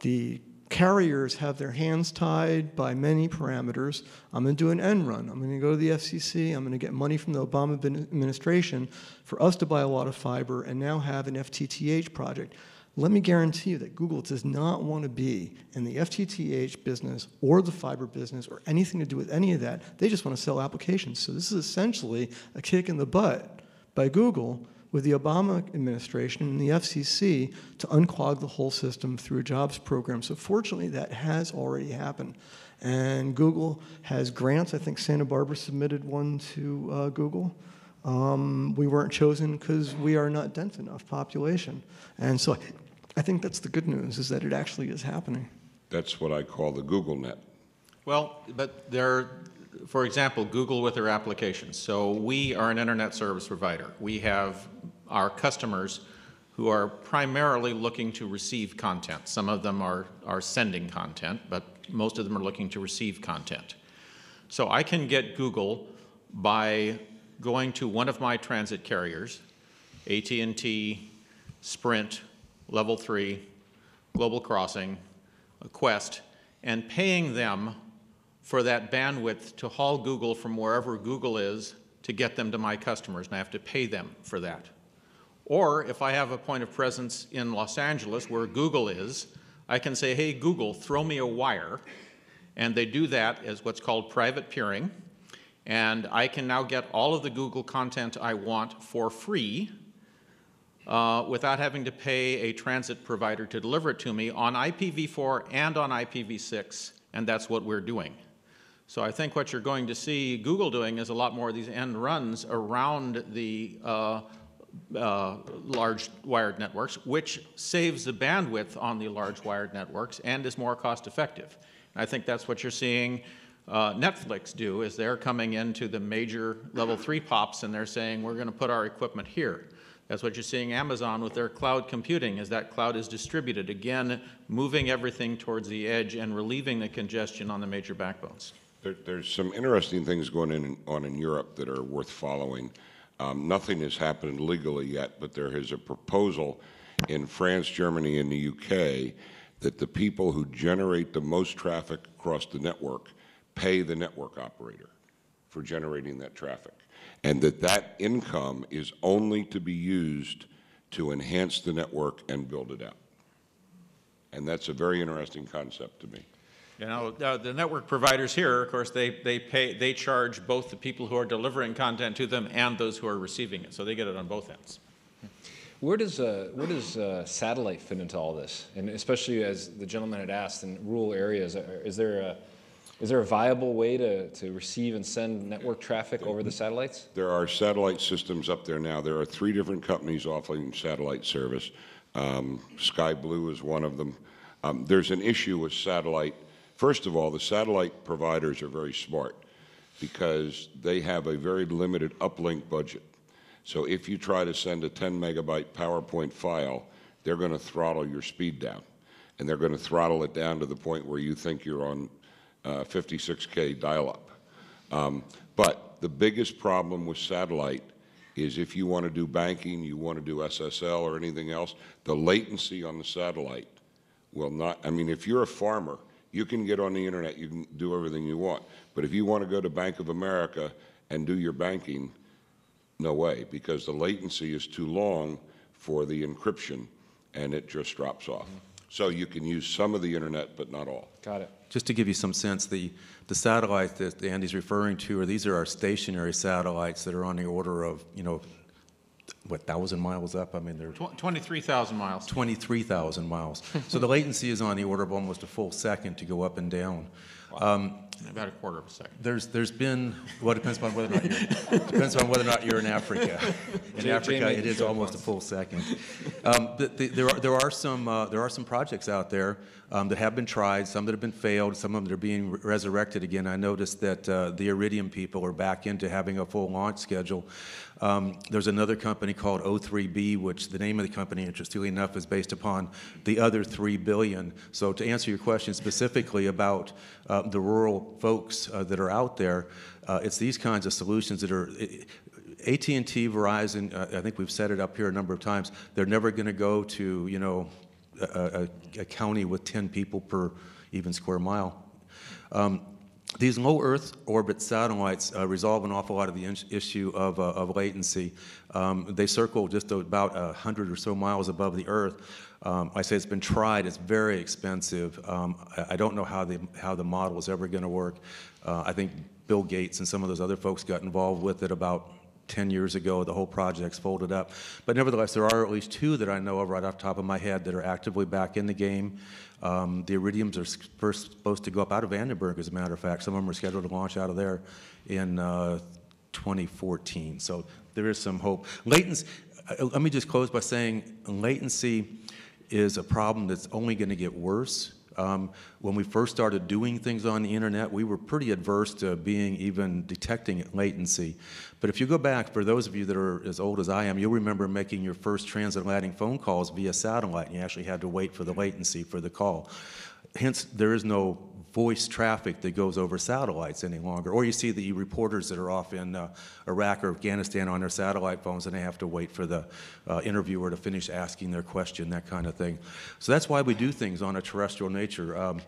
The carriers have their hands tied by many parameters. I'm going to do an end run. I'm going to go to the FCC. I'm going to get money from the Obama administration for us to buy a lot of fiber and now have an FTTH project. Let me guarantee you that Google does not want to be in the FTTH business or the fiber business or anything to do with any of that. They just want to sell applications. So this is essentially a kick in the butt by Google with the Obama administration and the FCC to unclog the whole system through a jobs program. So fortunately, that has already happened. And Google has grants. I think Santa Barbara submitted one to uh, Google. Um, we weren't chosen because we are not dense enough population. And so I think that's the good news, is that it actually is happening. That's what I call the Google net. Well, but there, for example, Google with their applications. So we are an internet service provider. We have our customers who are primarily looking to receive content. Some of them are, are sending content, but most of them are looking to receive content. So I can get Google by going to one of my transit carriers, AT&T, Sprint, Level 3, Global Crossing, Qwest, and paying them for that bandwidth to haul Google from wherever Google is to get them to my customers, and I have to pay them for that. Or if I have a point of presence in Los Angeles where Google is, I can say, hey, Google, throw me a wire. And they do that as what's called private peering. And I can now get all of the Google content I want for free uh, without having to pay a transit provider to deliver it to me on IPv4 and on IPv6, and that's what we're doing. So I think what you're going to see Google doing is a lot more of these end runs around the uh, uh, large wired networks, which saves the bandwidth on the large wired networks and is more cost effective. And I think that's what you're seeing uh, Netflix do, is they're coming into the major level three pops and they're saying, we're going to put our equipment here. That's what you're seeing Amazon with their cloud computing, is that cloud is distributed, again, moving everything towards the edge and relieving the congestion on the major backbones. There, there's some interesting things going in, on in Europe that are worth following. Um, nothing has happened legally yet, but there is a proposal in France, Germany, and the UK that the people who generate the most traffic across the network pay the network operator for generating that traffic and that that income is only to be used to enhance the network and build it out. And that's a very interesting concept to me. You know, uh, the network providers here, of course, they, they pay, they charge both the people who are delivering content to them and those who are receiving it, so they get it on both ends. Where does, uh, where does uh, satellite fit into all this? And especially as the gentleman had asked, in rural areas, uh, is there a, is there a viable way to, to receive and send network traffic over the satellites? There are satellite systems up there now. There are three different companies offering satellite service. Um, Sky Blue is one of them. Um, there's an issue with satellite. First of all, the satellite providers are very smart because they have a very limited uplink budget. So if you try to send a 10 megabyte PowerPoint file, they're going to throttle your speed down. And they're going to throttle it down to the point where you think you're on uh, 56K dial-up. Um, but the biggest problem with satellite is if you want to do banking, you want to do SSL or anything else, the latency on the satellite will not, I mean, if you're a farmer, you can get on the internet, you can do everything you want. But if you want to go to Bank of America and do your banking, no way, because the latency is too long for the encryption and it just drops off. Mm-hmm. So you can use some of the internet, but not all. Got it. Just to give you some sense, the, the satellites that Andy's referring to, are these are our stationary satellites that are on the order of, you know, what, 1,000 miles up? I mean, they're Tw 23,000 miles. 23,000 miles. [LAUGHS] so the latency is on the order of almost a full second to go up and down. Um, about a quarter of a second. there's, there's been, well, it depends on whether or not you're, [LAUGHS] depends on whether or not you're in Africa. [LAUGHS] In Jay- Africa, Jay it the almost a full second. Um, the, the, there are, there are some, uh, there are some projects out there um, that have been tried, some that have been failed, some of them that are being re- resurrected again. I noticed that uh, the Iridium people are back into having a full launch schedule. Um, there's another company called O3B, which the name of the company, interestingly enough, is based upon the other three billion. So to answer your question specifically about uh, the rural folks uh, that are out there, uh, it's these kinds of solutions that are. AT&T, Verizon, uh, I think we've set it up here a number of times. They're never going to go to, you know, a, a, a county with 10 people per even square mile. Um, these low Earth orbit satellites uh, resolve an awful lot of the issue of, uh, of latency. Um, they circle just about 100 or so miles above the Earth. Um, I say it's been tried, it's very expensive. Um, I, don't know how the, how the model is ever going to work. Uh, I think Bill Gates and some of those other folks got involved with it about 10 years ago. The whole project's folded up. But nevertheless, there are at least two that I know of right off the top of my head that are actively back in the game. Um, the Iridiums are first supposed to go up out of Vandenberg, as a matter of fact. Some of them are scheduled to launch out of there in uh, 2014. So there is some hope. Latency, uh, let me just close by saying latency is a problem that's only going to get worse. Um, when we first started doing things on the internet, we were pretty adverse to being even detecting latency. But if you go back, for those of you that are as old as I am, you'll remember making your first transatlantic phone calls via satellite, and you actually had to wait for the latency for the call. Hence, there is no voice traffic that goes over satellites any longer. Or you see the reporters that are off in uh, Iraq or Afghanistan on their satellite phones and they have to wait for the uh, interviewer to finish asking their question, that kind of thing. So that's why we do things on a terrestrial nature. Um,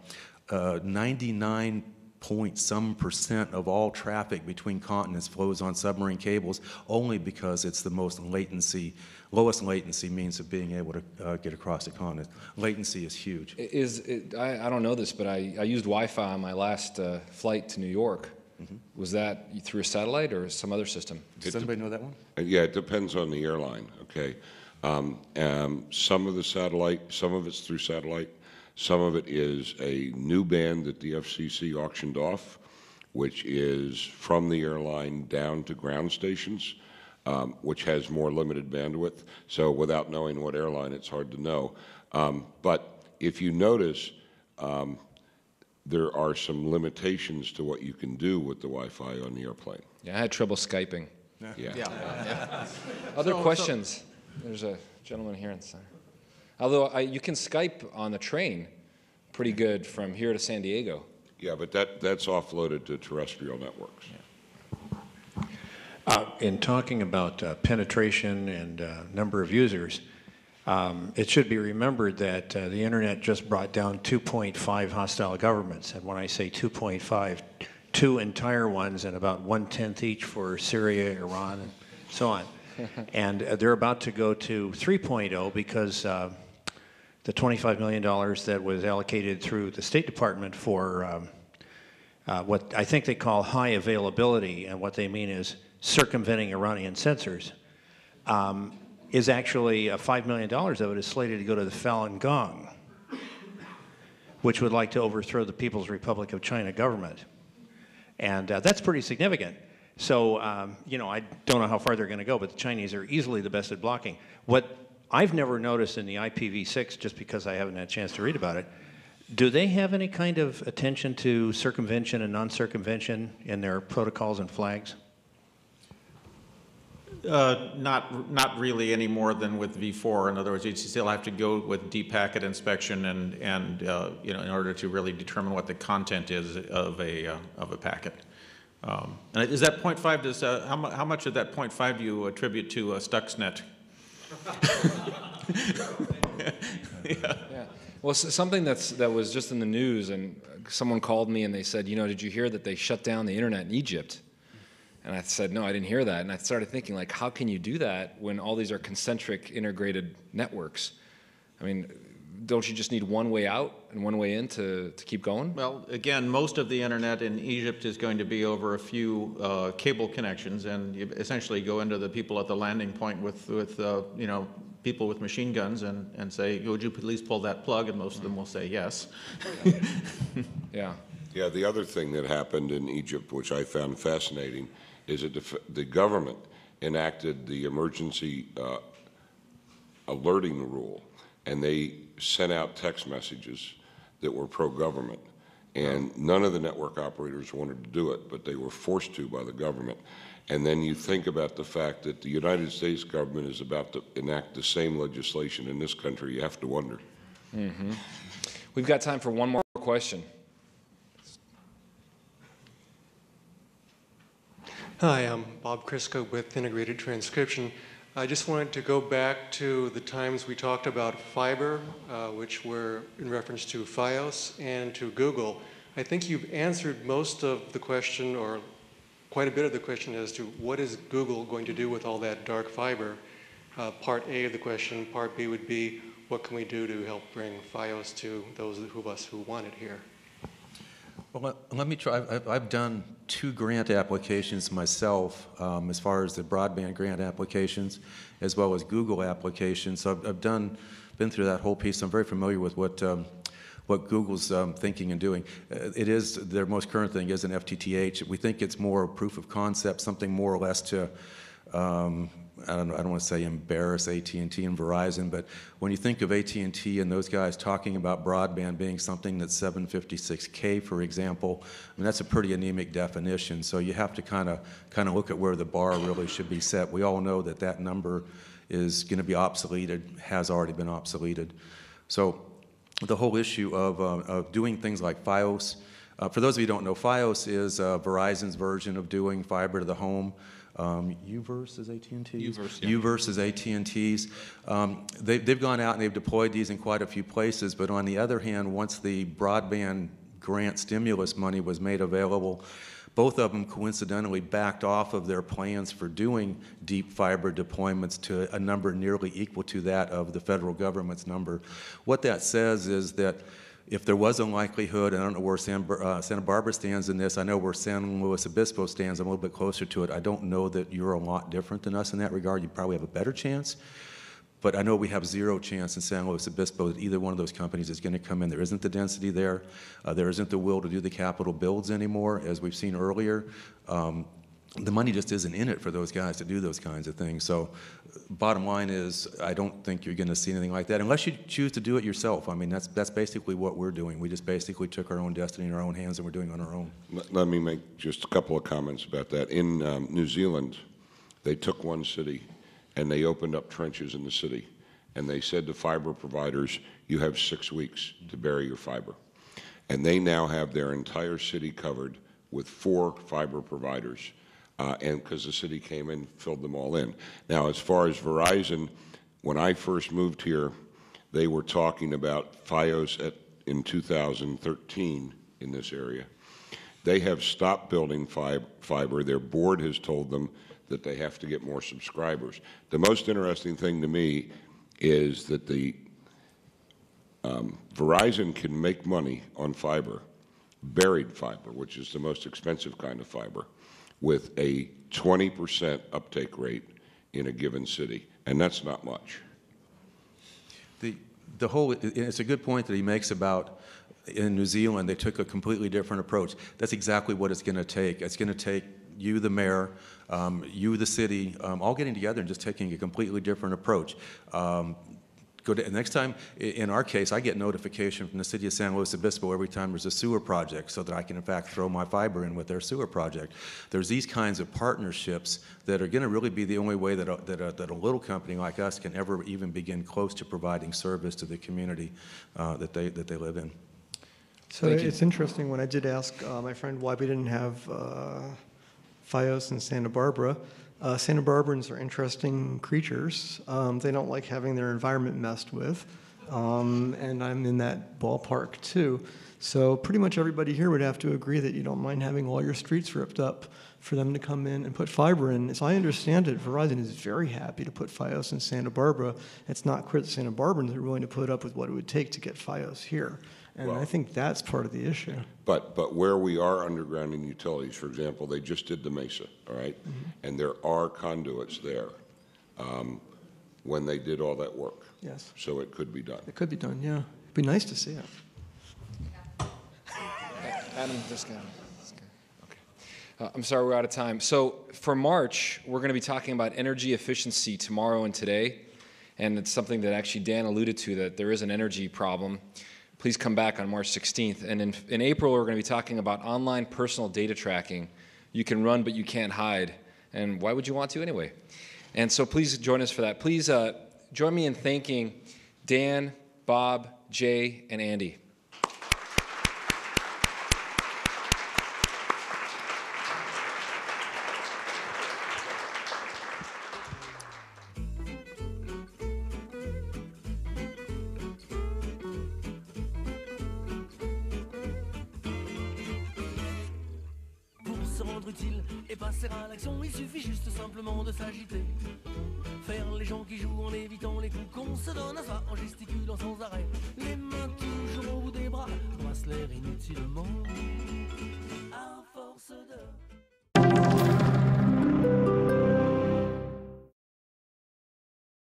uh, 99 point some percent of all traffic between continents flows on submarine cables only because it's the most latency lowest latency means of being able to uh, get across the continent. Latency is huge. Is it, I, I don't know this, but I, I used Wi-Fi on my last uh, flight to New York. Mm-hmm. Was that through a satellite or some other system? Does it anybody know that one? Uh, yeah, it depends on the airline. Okay, um, um, some of the satellite, some of it's through satellite, some of it is a new band that the FCC auctioned off, which is from the airline down to ground stations um, which has more limited bandwidth. So without knowing what airline, it's hard to know. Um, but if you notice, um, there are some limitations to what you can do with the Wi-Fi on the airplane. Yeah, I had trouble Skyping. Yeah. yeah. yeah. [LAUGHS] Other so, questions? So There's a gentleman here in the center. Although I, you can Skype on the train pretty good from here to San Diego. Yeah, but that, that's offloaded to terrestrial networks. Uh, in talking about uh, penetration and uh, number of users, um, it should be remembered that uh, the internet just brought down 2.5 hostile governments. And when I say 2.5, two entire ones and about one tenth each for Syria, Iran, and so on. [LAUGHS] and uh, they're about to go to 3.0 because uh, the $25 million that was allocated through the State Department for um, what I think they call high availability, and what they mean is circumventing Iranian censors, um, is actually uh, $5 million of it is slated to go to the Falun Gong, which would like to overthrow the People's Republic of China government. And uh, that's pretty significant. So, um, you know, I don't know how far they're going to go, but the Chinese are easily the best at blocking. What I've never noticed in the IPv6, just because I haven't had a chance to read about it, do they have any kind of attention to circumvention and non circumvention in their protocols and flags? Uh, not, not really any more than with V4. In other words, you still have to go with deep packet inspection and, and uh, you know, in order to really determine what the content is of a, uh, of a packet. Um, and is that 0.5, does, uh, how, mu how much of that 0.5 do you attribute to uh, Stuxnet? [LAUGHS] yeah. yeah. Well, something that's, that was just in the news, and someone called me and they said, you know, did you hear that they shut down the internet in Egypt? And I said, no, I didn't hear that. And I started thinking, like, how can you do that when all these are concentric integrated networks? I mean, don't you just need one way out and one way in to, to keep going? Well, again, most of the internet in Egypt is going to be over a few uh, cable connections, and you essentially go into the people at the landing point with, with uh, you know, people with machine guns and, and say, would you please pull that plug? And most of them will say yes. [LAUGHS] yeah. Yeah, the other thing that happened in Egypt, which I found fascinating, is that the, government enacted the emergency uh, alerting rule, and they sent out text messages that were pro-government. And none of the network operators wanted to do it, but they were forced to by the government. And then you think about the fact that the United States government is about to enact the same legislation in this country. You have to wonder. Mm -hmm. We've got time for one more question. Hi, I'm Bob Crisco with Integrated Transcription. I just wanted to go back to the times we talked about fiber, uh, which were in reference to Fios and to Google. I think you've answered most of the question, or quite a bit of the question, as to what is Google going to do with all that dark fiber. Uh, part A of the question. Part B would be, what can we do to help bring FiOS to those of us who want it here? Well, let, let me try. I've, I've, done two grant applications myself um, as far as the broadband grant applications as well as Google applications. So I've, I've done, been through that whole piece. I'm very familiar with what um, what Google's um, thinking and doing. Uh, it is their most current thing is an FTTH. We think it's more proof of concept, something more or less to um, I don't, I don't want to say embarrass AT&T and Verizon, but when you think of AT&T and those guys talking about broadband being something that's 756K, for example, I mean, that's a pretty anemic definition. So you have to kind of kind of look at where the bar really should be set. We all know that that number is going to be obsoleted, has already been obsoleted. So the whole issue of, uh, of doing things like FiOS, uh, for those of you who don't know, FiOS is uh, Verizon's version of doing fiber to the home. Um, UVerse is AT&T. UVerse, yeah. UVerse is AT&T's. Um, they, they've gone out and they've deployed these in quite a few places, but on the other hand, once the broadband grant stimulus money was made available, both of them coincidentally backed off of their plans for doing deep fiber deployments to a number nearly equal to that of the federal government's number. What that says is that if there was a likelihood, and I don't know where San, uh, Santa Barbara stands in this, I know where San Luis Obispo stands, I'm a little bit closer to it. I don't know that you're a lot different than us in that regard. You probably have a better chance. But I know we have zero chance in San Luis Obispo that either one of those companies is going to come in. There isn't the density there. Uh, there isn't the will to do the capital builds anymore, as we've seen earlier. Um, the money just isn't in it for those guys to do those kinds of things. So, bottom line is, I don't think you're going to see anything like that unless you choose to do it yourself. I mean, that's that's basically what we're doing. We just basically took our own destiny in our own hands, and we're doing it on our own. Let, let me make just a couple of comments about that. In um, New Zealand, they took one city, and they opened up trenches in the city, and they said to fiber providers, "You have six weeks to bury your fiber," and they now have their entire city covered with four fiber providers uh, and because the city came and filled them all in. Now, as far as Verizon, when I first moved here, they were talking about FiOS at, in 2013 in this area. They have stopped building fiber. Their board has told them that they have to get more subscribers. The most interesting thing to me is that the um, Verizon can make money on fiber, buried fiber, which is the most expensive kind of fiber with a 20% uptake rate in a given city, and that's not much. The, the whole, it's a good point that he makes about in New Zealand, they took a completely different approach. That's exactly what it's going to take. It's going to take you, the mayor, um, you, the city, um, all getting together and just taking a completely different approach. Um, go to, next time, in our case, I get notification from the city of San Luis Obispo every time there's a sewer project so that I can in fact throw my fiber in with their sewer project. There's these kinds of partnerships that are going to really be the only way that a, that, a, that a little company like us can ever even begin close to providing service to the community uh, that, they, that they live in. So Thank it's you. interesting when I did ask uh, my friend why we didn't have uh, FiOS in Santa Barbara. Uh, Santa Barbarans are interesting creatures. Um, they don't like having their environment messed with. Um, and I'm in that ballpark too. So pretty much everybody here would have to agree that you don't mind having all your streets ripped up for them to come in and put fiber in. As I understand it, Verizon is very happy to put FiOS in Santa Barbara. It's not clear that Santa Barbarans are willing to put up with what it would take to get FiOS here. And well, I think that's part of the issue. But but where we are undergrounding utilities, for example, they just did the Mesa, all right? mm-hmm. and there are conduits there. Um, when they did all that work. Yes. So it could be done. It could be done. Yeah, it'd be nice to see it. Adam, this guy. Okay. Uh, I'm sorry, we're out of time. So for March, we're going to be talking about energy efficiency tomorrow and today, and it's something that actually Dan alluded to that there is an energy problem please come back on March 16th. And in, in April, we're going to be talking about online personal data tracking. You can run, but you can't hide. And why would you want to anyway? And so please join us for that. Please uh, join me in thanking Dan, Bob, Jay, and Andy.